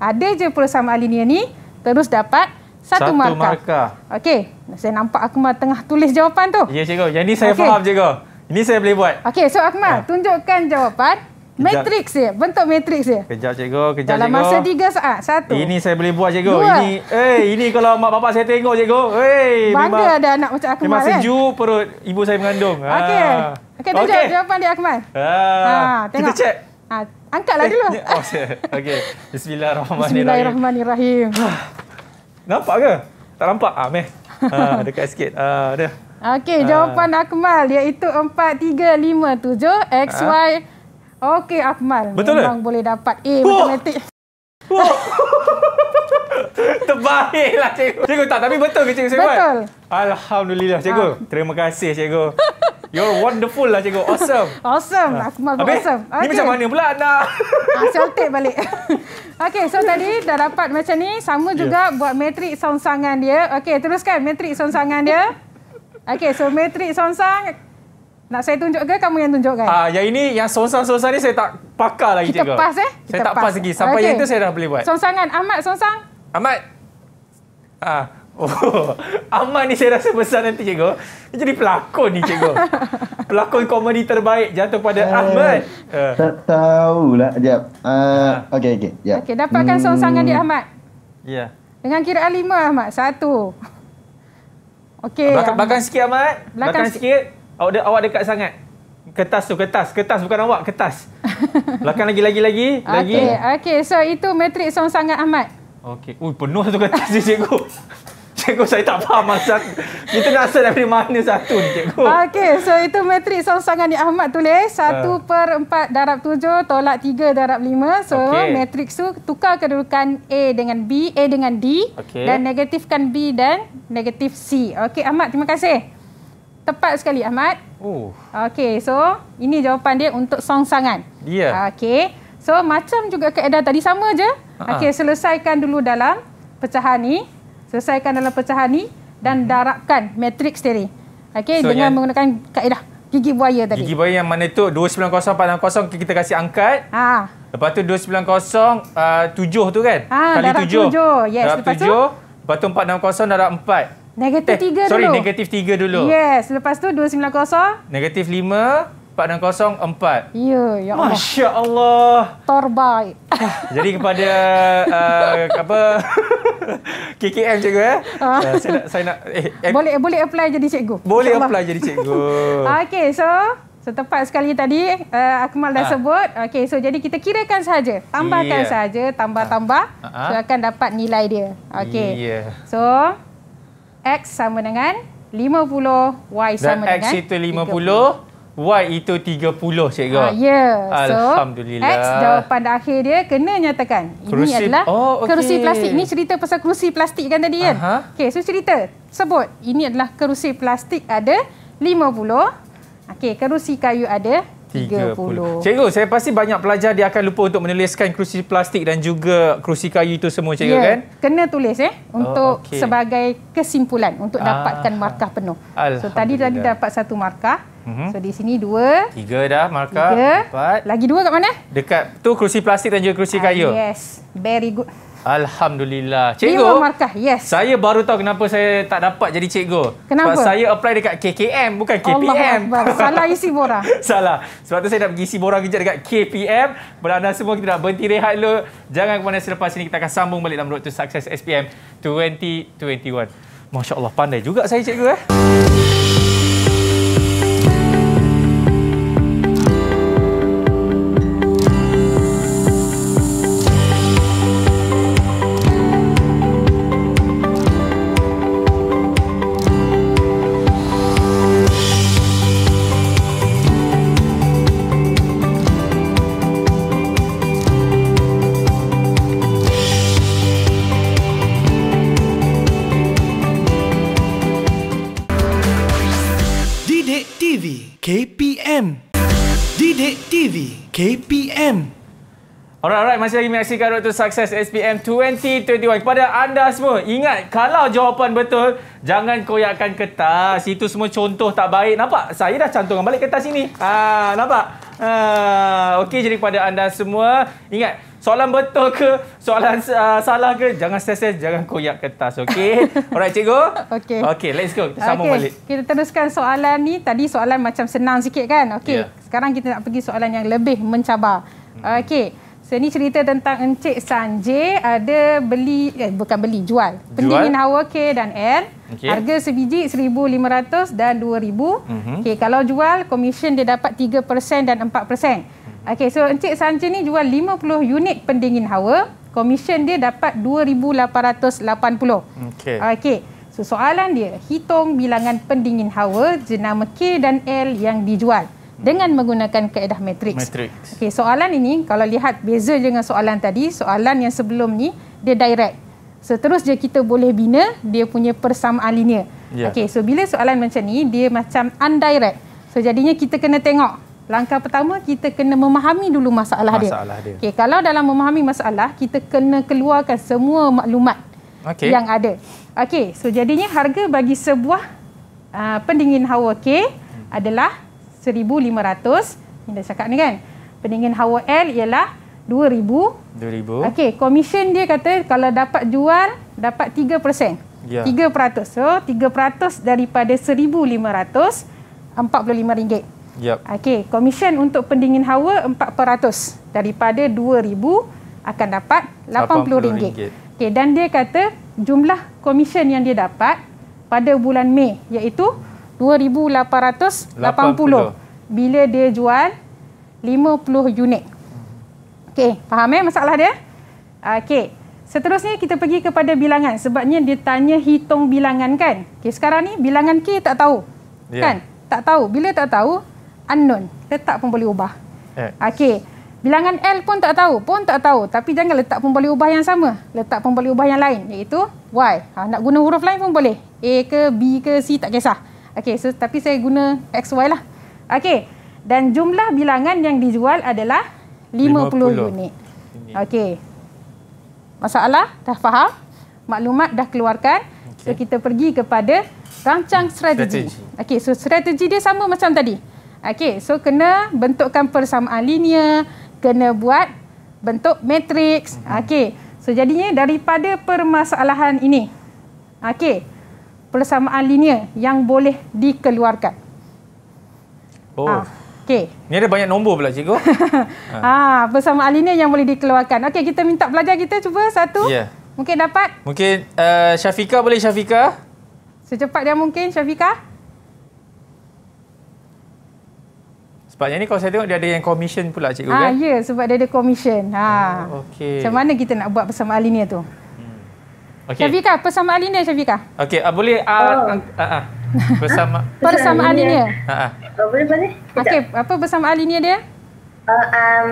Ada je persamaan linear ni, terus dapat satu, satu markah. markah. Okey, saya nampak Akmal tengah tulis jawapan tu. Ya, cikgu. Yang ni saya okay. faham, cikgu. Ini saya boleh buat. Okey, so Akmal, ha. tunjukkan jawapan. Matrix dia. Bentuk matrix dia. Kejap cikgu, kejap Dalam cikgu. Dalam masa tiga saat. Satu. Ini saya boleh buat cikgu. Dua. Ini eh ini kalau mak bapak saya tengok cikgu. Eh Bangga memang, ada anak macam Akmal memang kan. sejuk perut ibu saya mengandung. Okey. Ha. Okey, tunjuk okay. jawapan dia Akmal. Ha. ha tengok. Kita check. Ha, angkatlah dulu. Eh, oh, Okey. Bismillahirrahmanirrahim. Bismillahirrahmanirrahim. nampak ke? Tak nampak? Ah, meh. Ha, dekat sikit. Ah, dah. Okey, jawapan Akmal iaitu 4 3 5 7 X ha? Y Okey Akmal. Betul Memang ke? boleh dapat A oh. matematik. Oh. Terbaiklah cikgu. Cikgu tak tapi betul ke cikgu saya Betul. Alhamdulillah cikgu. Ha. Terima kasih cikgu. You're wonderful lah cikgu. Awesome. Awesome. Ha. Akmal Habis, awesome. Okay. Ni macam mana pula nak? Ha, seltek balik. Okey, so tadi dah dapat macam ni. Sama ya. juga yeah. buat matrik songsangan dia. Okey, teruskan matrik songsangan dia. Okey, so matrik songsang nak saya tunjuk ke kamu yang tunjukkan? Ah, yang ini yang songsang-songsang ni saya tak pakar lagi Kita cikgu. pas eh? Kita saya tak pas lagi. Sampai okay. yang itu saya dah boleh buat. Songsangan Ahmad songsang. Ahmad. Ah. Oh, Ahmad ni saya rasa besar nanti cikgu. Dia jadi pelakon ni cikgu. pelakon komedi terbaik jatuh pada uh, Ahmad. Uh. Tak tahulah. Jap. Uh, okey okey. Ya. Okey, dapatkan hmm. songsangan dia Ahmad. Ya. Yeah. Dengan kiraan lima Ahmad. Satu. Okey. Belakang, belakang sikit Ahmad. Belakang, belakang sikit. Awak, de- awak dekat sangat. Kertas tu, kertas. Kertas bukan awak, kertas. Belakang lagi, lagi, lagi. lagi. Okey, okay. so itu matrik song sangat Ahmad. Okey. Ui, penuh satu kertas ni, cikgu. Cikgu, saya tak faham masa kita nak asal dari mana satu ni, cikgu. Okey, so itu matrik song sangat ni Ahmad tulis. Satu uh. per empat darab tujuh, tolak tiga darab lima. So, okay. matrik tu tukar kedudukan A dengan B, A dengan D. Okay. Dan negatifkan B dan negatif C. Okey, Ahmad, terima kasih. Tepat sekali Ahmad. Oh. Okey, so ini jawapan dia untuk songsangan. Ya. Yeah. Okey. So macam juga kaedah tadi sama je. Uh-huh. Okey, selesaikan dulu dalam pecahan ni. Selesaikan dalam pecahan ni dan darabkan matriks tadi. Okey, so, dengan menggunakan kaedah gigi buaya tadi. Gigi buaya yang mana tu 290460 kita kasih angkat. Ha. Lepas tu 290 uh, 7 tu kan? Ha, Kali darab 7. 7. Yes, darab lepas 7. tu Lepas tu 460 darab 4. Negatif eh, tiga sorry, dulu. Sorry, negatif tiga dulu. Yes, lepas tu 290. Negatif lima, empat dan kosong, empat. Ya, ya Allah. Masya Allah. Terbaik. Jadi kepada uh, apa KKM cikgu eh. Uh, saya nak, saya nak eh, eh, boleh boleh apply jadi cikgu. Boleh apply jadi cikgu. Okey, so Setepat sekali tadi uh, Akmal dah ha. sebut. Okey, so jadi kita kirakan saja. Tambahkan yeah. saja, tambah-tambah. Ha. So akan dapat nilai dia. Okey. Yeah. So X sama dengan 50, Y sama Dan dengan X itu 50, 30. Y itu 30 cikgu. Ah, ya. Yeah. So, Alhamdulillah. X jawapan akhir dia kena nyatakan. Kerusi. Ini adalah oh, okay. kerusi plastik. Ini cerita pasal kerusi plastik kan tadi kan? Okey, so cerita. Sebut. Ini adalah kerusi plastik ada 50. Okey, kerusi kayu ada 30. 30. Cikgu, saya pasti banyak pelajar dia akan lupa untuk menuliskan kerusi plastik dan juga kerusi kayu itu semua cikgu yeah, kan? Kena tulis eh untuk oh, okay. sebagai kesimpulan untuk ah. dapatkan markah penuh. So tadi tadi dapat satu markah. Mm-hmm. So di sini dua. Tiga dah markah. Tiga. Empat. Lagi dua kat mana? Dekat tu kerusi plastik dan juga kerusi ah, kayu. Yes. Very good. Alhamdulillah. Cikgu, markah. Yes. saya baru tahu kenapa saya tak dapat jadi cikgu. Kenapa? Sebab saya apply dekat KKM, bukan KPM. Allah Salah isi borang. Salah. Sebab tu saya nak pergi isi borang kejap dekat KPM. Beranda semua kita nak berhenti rehat dulu. Jangan ke mana selepas ini kita akan sambung balik dalam Road to Success SPM 2021. Masya Allah, pandai juga saya cikgu eh. Alright, alright. Masih lagi menyaksikan Road to Success SPM 2021. Kepada anda semua, ingat kalau jawapan betul, jangan koyakkan kertas. Itu semua contoh tak baik. Nampak? Saya dah cantumkan balik kertas ini. Ah, nampak? Ah, Okey, jadi kepada anda semua, ingat, soalan betul ke, soalan uh, salah ke, jangan stres jangan koyak kertas. Okey? Alright, cikgu? Okey. Okey, let's go. Kita sambung okay. balik. Kita teruskan soalan ni. Tadi soalan macam senang sikit kan? Okey. Yeah. Sekarang kita nak pergi soalan yang lebih mencabar. Hmm. Okey. So ni cerita tentang Encik Sanjay ada beli eh bukan beli jual, jual? pendingin hawa K dan L. Okay. Harga sebiji 1500 dan 2000. Mm-hmm. Okey kalau jual komisen dia dapat 3% dan 4%. Mm-hmm. Okey so Encik Sanjay ni jual 50 unit pendingin hawa, komisen dia dapat 2880. Okey. Okey. So soalan dia, hitung bilangan pendingin hawa jenama K dan L yang dijual dengan menggunakan kaedah matrix. Matrix. Okey, soalan ini kalau lihat beza dengan soalan tadi, soalan yang sebelum ni dia direct. So terus je kita boleh bina dia punya persamaan linear. Yeah. Okey, so bila soalan macam ni dia macam undirect. So jadinya kita kena tengok langkah pertama kita kena memahami dulu masalah, masalah dia. dia. Okey, kalau dalam memahami masalah kita kena keluarkan semua maklumat okay. yang ada. Okey, so jadinya harga bagi sebuah uh, pendingin hawa K adalah 1,500. Ini dah cakap ni kan. Pendingin hawa L ialah 2,000. 2,000. Okey, komisen dia kata kalau dapat jual, dapat 3%. Ya. 3%. So, 3% daripada 1,500, RM45. Yep. Okey, komisen untuk pendingin hawa 4% daripada 2,000 akan dapat RM80. Okey, dan dia kata jumlah komisen yang dia dapat pada bulan Mei iaitu 2880 bila dia jual 50 unit. Okey, faham eh masalah dia? Okey. Seterusnya kita pergi kepada bilangan sebabnya dia tanya hitung bilangan kan. Okey, sekarang ni bilangan K tak tahu. Yeah. Kan? Tak tahu. Bila tak tahu, unknown. Letak pun boleh ubah. Okey. Bilangan L pun tak tahu, pun tak tahu. Tapi jangan letak pun boleh ubah yang sama. Letak pun boleh ubah yang lain iaitu Y. Ha, nak guna huruf lain pun boleh. A ke B ke C tak kisah. Okey, so, tapi saya guna XY lah. Okey, dan jumlah bilangan yang dijual adalah 50, 50. unit. Okey. Masalah? Dah faham? Maklumat dah keluarkan. Okay. So, kita pergi kepada rancang strategi. Okey, so strategi dia sama macam tadi. Okey, so kena bentukkan persamaan linear, kena buat bentuk matrix. Mm-hmm. Okey, so jadinya daripada permasalahan ini. Okey, persamaan linear yang boleh dikeluarkan. Oh. Ha. Okey. Ni ada banyak nombor pula cikgu. ha. ha, persamaan linear yang boleh dikeluarkan. Okey, kita minta pelajar kita cuba satu. Ya. Yeah. Mungkin dapat? Mungkin uh, Syafika boleh Syafika? Secepat dia mungkin Syafika. Sebabnya ni kalau saya tengok dia ada yang commission pula cikgu ha, kan? Ya, sebab dia ada commission. Ha. Oh, okey. Macam mana kita nak buat persamaan linear tu? Okay. Syafika, persamaan linear Syafika. Okey, uh, boleh uh, oh. uh, uh, bersama persamaan linear. Ha uh, boleh boleh. Okey, apa persamaan linear dia? Uh, um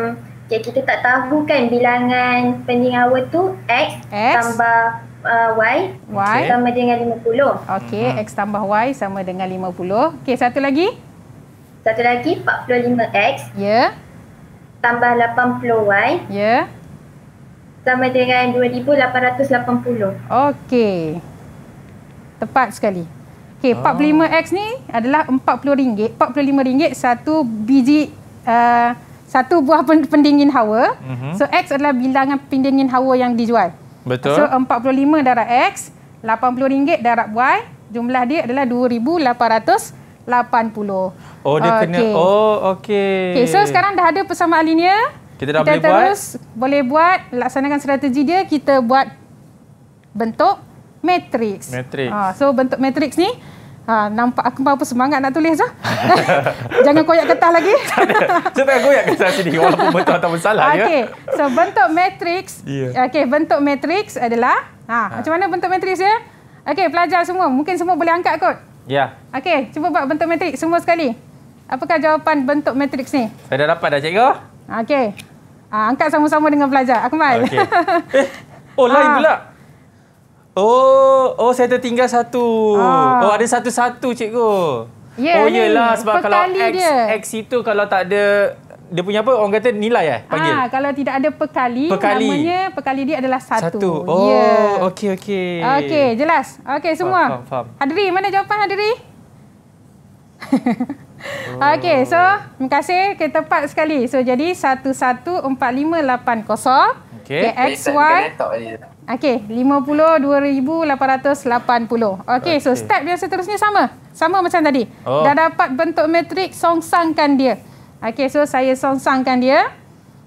okay, kita tak tahu kan bilangan pending hour tu x, x. tambah uh, y, y sama dengan 50. Okey, hmm. x tambah y sama dengan 50. Okey, satu lagi? Satu lagi 45x. Ya. Yeah. Tambah 80y. Ya. Yeah sama dengan 2880. Okey. Tepat sekali. Okey, 45X ni adalah RM40. RM45 satu biji uh, satu buah pendingin hawa. Mm-hmm. So X adalah bilangan pendingin hawa yang dijual. Betul. So 45 darab X, RM80 darab Y, jumlah dia adalah 2880. Oh dia okay. kena oh okey. Okey, so sekarang dah ada persamaan linear. Kita dah kita boleh terus buat. boleh buat laksanakan strategi dia kita buat bentuk matrix. Matrix. Ha, so bentuk matrix ni ha, nampak aku apa semangat nak tulis tu. Jangan koyak kertas lagi. Saya tengah koyak kertas sini walaupun betul ataupun salah ya. Okey. So bentuk matrix. Yeah. Okey, bentuk matrix adalah ha, ha, macam mana bentuk matrix dia? Okey, pelajar semua, mungkin semua boleh angkat kot. Ya. Yeah. Okey, cuba buat bentuk matrix semua sekali. Apakah jawapan bentuk matrix ni? Saya dah dapat dah cikgu. Okey. Ha, angkat sama-sama dengan pelajar. Akmal. Okay. eh, oh lain ha. pula. Oh, oh saya tertinggal satu. Ha. Oh ada satu-satu cikgu. Yeah, oh iyalah sebab kalau X, dia. X itu kalau tak ada dia punya apa orang kata nilai eh panggil. Ah kalau tidak ada perkali, perkali. namanya perkali dia adalah satu. Satu. Oh yeah. okey okey. Okey jelas. Okey semua. Faham, faham. Hadri mana jawapan Hadri? oh. Okey so terima kasih kita tepat sekali. So jadi 114580. Okey. Okay, XY. Okey 52880. Okey so step dia seterusnya sama. Sama macam tadi. Oh. Dah dapat bentuk matrik songsangkan dia. Okey, so saya songsangkan dia.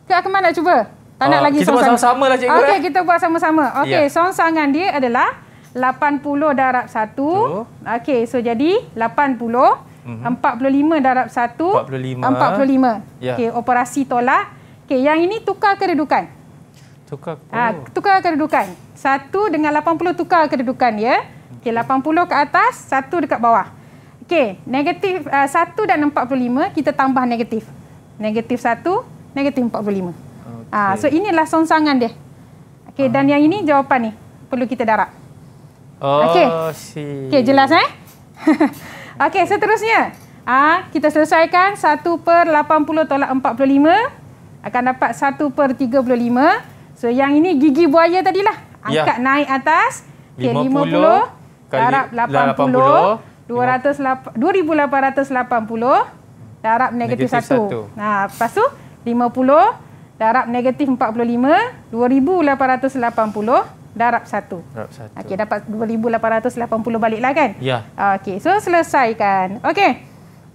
Ke Akmal nak cuba? Tak nak uh, lagi kita songsang. Kita buat sama-sama lah cikgu. Okey, eh? kita buat sama-sama. Okey, yeah. songsangan dia adalah 80 darab 1. Okey, so jadi 80. Mm-hmm. 45 darab 1. 45. 45. Yeah. Okey, operasi tolak. Okey, yang ini tukar kedudukan. Tukar. Oh. Ha, tukar kedudukan. 1 dengan 80 tukar kedudukan ya. Okey, 80 ke atas, 1 dekat bawah. Okey, negatif uh, 1 dan 45 kita tambah negatif. Negatif 1, negatif 45. Okay. Uh, so inilah songsangan dia. Okey, dan yang ini jawapan ni. Perlu kita darab. Oh, Okey. si. Okey, jelas eh? Okey, seterusnya. Ah, uh, kita selesaikan 1 per 80 tolak 45 akan dapat 1 per 35. So yang ini gigi buaya tadilah. Ya. Angkat ya. naik atas. Okey, 50, 50 darab 80. 80 2880 darab negatif, negatif 1. Nah, lepas tu 50 darab negatif 45 2880 darab 1. Darab 1. Okey, dapat 2880 baliklah kan? Ya. Okey, so selesaikan. Okey.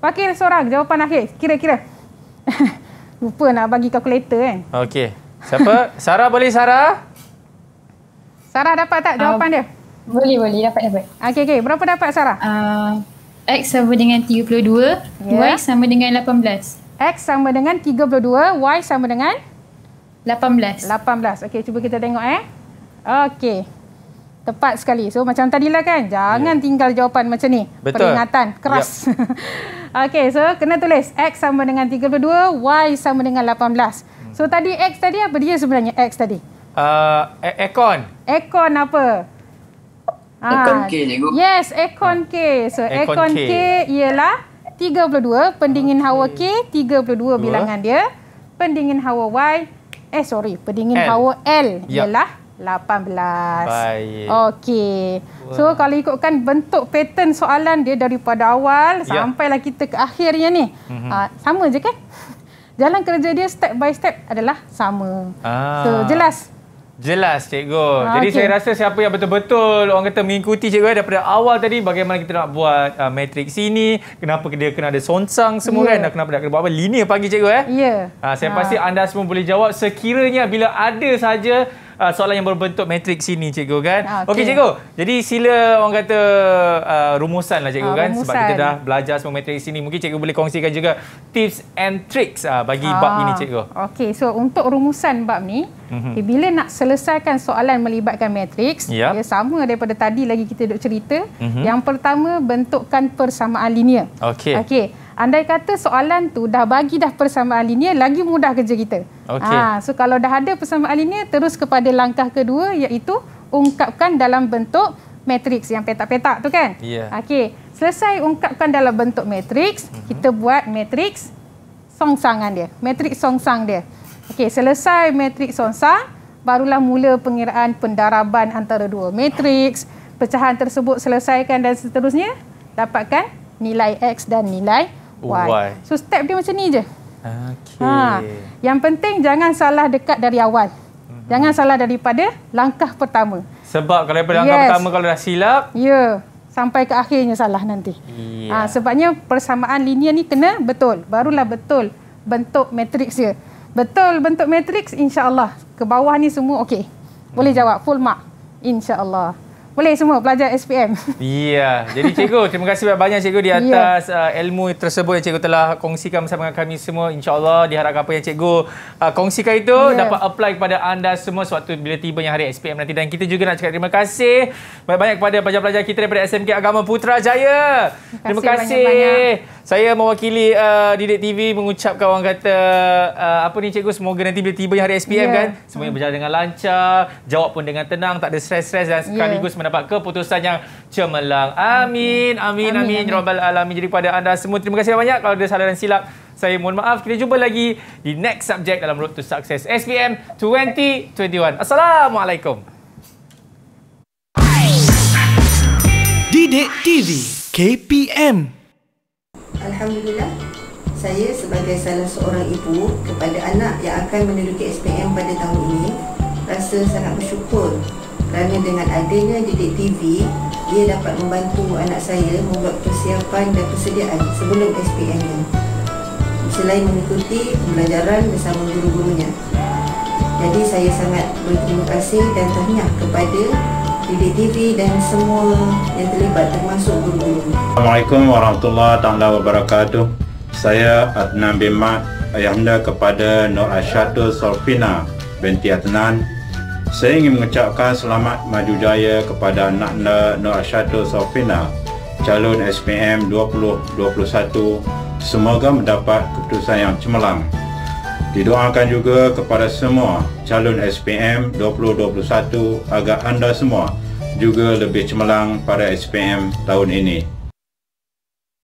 Wakil seorang jawapan akhir. Kira-kira. Lupa nak bagi kalkulator kan? Okey. Siapa? Sarah boleh Sarah? Sarah dapat tak jawapan um, dia? Boleh, boleh. Dapat, dapat. Okey, okey. Berapa dapat Sarah? Uh, X sama dengan 32, yeah. Y sama dengan 18. X sama dengan 32, Y sama dengan? 18. 18. Okey, cuba kita tengok eh. Okey. Tepat sekali. So, macam tadilah kan. Jangan yeah. tinggal jawapan macam ni. Betul. Peringatan. Keras. Yep. Okey, so kena tulis. X sama dengan 32, Y sama dengan 18. Hmm. So, tadi X tadi apa dia sebenarnya X tadi? Uh, ekon. Ekon apa? Ekon K cikgu. Yes, Ekon K. So Ekon K. K ialah 32 pendingin hawa K 32 Dua. bilangan dia. Pendingin hawa Y eh sorry, pendingin L. hawa L yep. ialah 18. Baik. Okey. So kalau ikutkan bentuk pattern soalan dia daripada awal yep. sampailah kita ke akhirnya ni. Mm-hmm. Uh, sama je kan? Jalan kerja dia step by step adalah sama. Ah. So jelas Jelas cikgu. Ha, Jadi okay. saya rasa siapa yang betul-betul orang kata mengikuti cikgu eh, daripada awal tadi bagaimana kita nak buat uh, matrix ini, kenapa dia kena ada sonsang semua yeah. kan, dan kenapa nak kena buat apa linear pagi cikgu eh. Ya. Yeah. Uh, saya ha. pasti anda semua boleh jawab sekiranya bila ada saja uh, soalan yang berbentuk matrix ini cikgu kan. Ah, okey okay, cikgu. Jadi sila orang kata uh, rumusan lah cikgu uh, kan rumusan. sebab kita dah belajar semua matrix ini. Mungkin cikgu boleh kongsikan juga tips and tricks uh, bagi uh, bab ini cikgu. Okey, so untuk rumusan bab ni, mm-hmm. okay, bila nak selesaikan soalan melibatkan matrix, yep. ya sama daripada tadi lagi kita duk cerita. Mm-hmm. Yang pertama bentukkan persamaan linear. Okey. Okey. Andai kata soalan tu dah bagi dah persamaan linear, lagi mudah kerja kita. Okay. Ha, so kalau dah ada persamaan linear, terus kepada langkah kedua iaitu ungkapkan dalam bentuk matriks yang petak-petak tu kan? Yeah. Okey, selesai ungkapkan dalam bentuk matriks, mm-hmm. kita buat matriks songsangan dia. Matriks songsang dia. Okey, selesai matriks songsang, barulah mula pengiraan pendaraban antara dua matriks. Pecahan tersebut selesaikan dan seterusnya dapatkan nilai X dan nilai Y. y. So step dia macam ni je. Okey. Ha. Yang penting jangan salah dekat dari awal. Mm-hmm. Jangan salah daripada langkah pertama. Sebab kalau daripada yes. langkah pertama kalau dah silap, ya, yeah. sampai ke akhirnya salah nanti. Yeah. Ha, sebabnya persamaan linear ni kena betul. Barulah betul bentuk matriks dia. Betul bentuk matriks insya-Allah. Ke bawah ni semua okey. Boleh hmm. jawab full mark insya-Allah. Boleh semua pelajar SPM. Ya. Jadi cikgu, terima kasih banyak cikgu di ya. atas yeah. uh, ilmu tersebut yang cikgu telah kongsikan bersama dengan kami semua. InsyaAllah diharapkan apa yang cikgu uh, kongsikan itu yeah. dapat apply kepada anda semua sewaktu bila tibanya hari SPM nanti. Dan kita juga nak cakap terima kasih banyak-banyak kepada pelajar-pelajar kita daripada SMK Agama Putrajaya. Terima kasih. Terima kasih. Banyak-banyak. Saya mewakili uh, Didik TV mengucapkan orang kata uh, apa ni cikgu semoga nanti bila tiba hari SPM yeah. kan semuanya berjalan dengan lancar, jawab pun dengan tenang, tak ada stres-stres dan ya. sekaligus yeah mendapat keputusan yang cemerlang. Amin. Amin. Amin. Ya Rabbal Alamin. Jadi pada anda semua, terima kasih banyak. Kalau ada salah dan silap, saya mohon maaf. Kita jumpa lagi di next subject dalam Road to Success SPM 2021. Assalamualaikum. Didik TV KPM Alhamdulillah saya sebagai salah seorang ibu kepada anak yang akan menduduki SPM pada tahun ini rasa sangat bersyukur kerana dengan adanya Didik TV ia dapat membantu anak saya membuat persiapan dan persediaan sebelum SPM ini selain mengikuti pembelajaran bersama guru-gurunya jadi saya sangat berterima kasih dan tahniah kepada Didik TV dan semua yang terlibat termasuk guru-guru. Assalamualaikum warahmatullahi wabarakatuh. Saya Adnan bin Mat, ayahanda kepada Nur Asyatul Solfina binti Adnan. Saya ingin mengucapkan selamat maju jaya kepada anak Nur Asyatul Solfina, calon SPM 2021. Semoga mendapat keputusan yang cemerlang. Didoakan juga kepada semua calon SPM 2021 agar anda semua juga lebih cemerlang pada SPM tahun ini.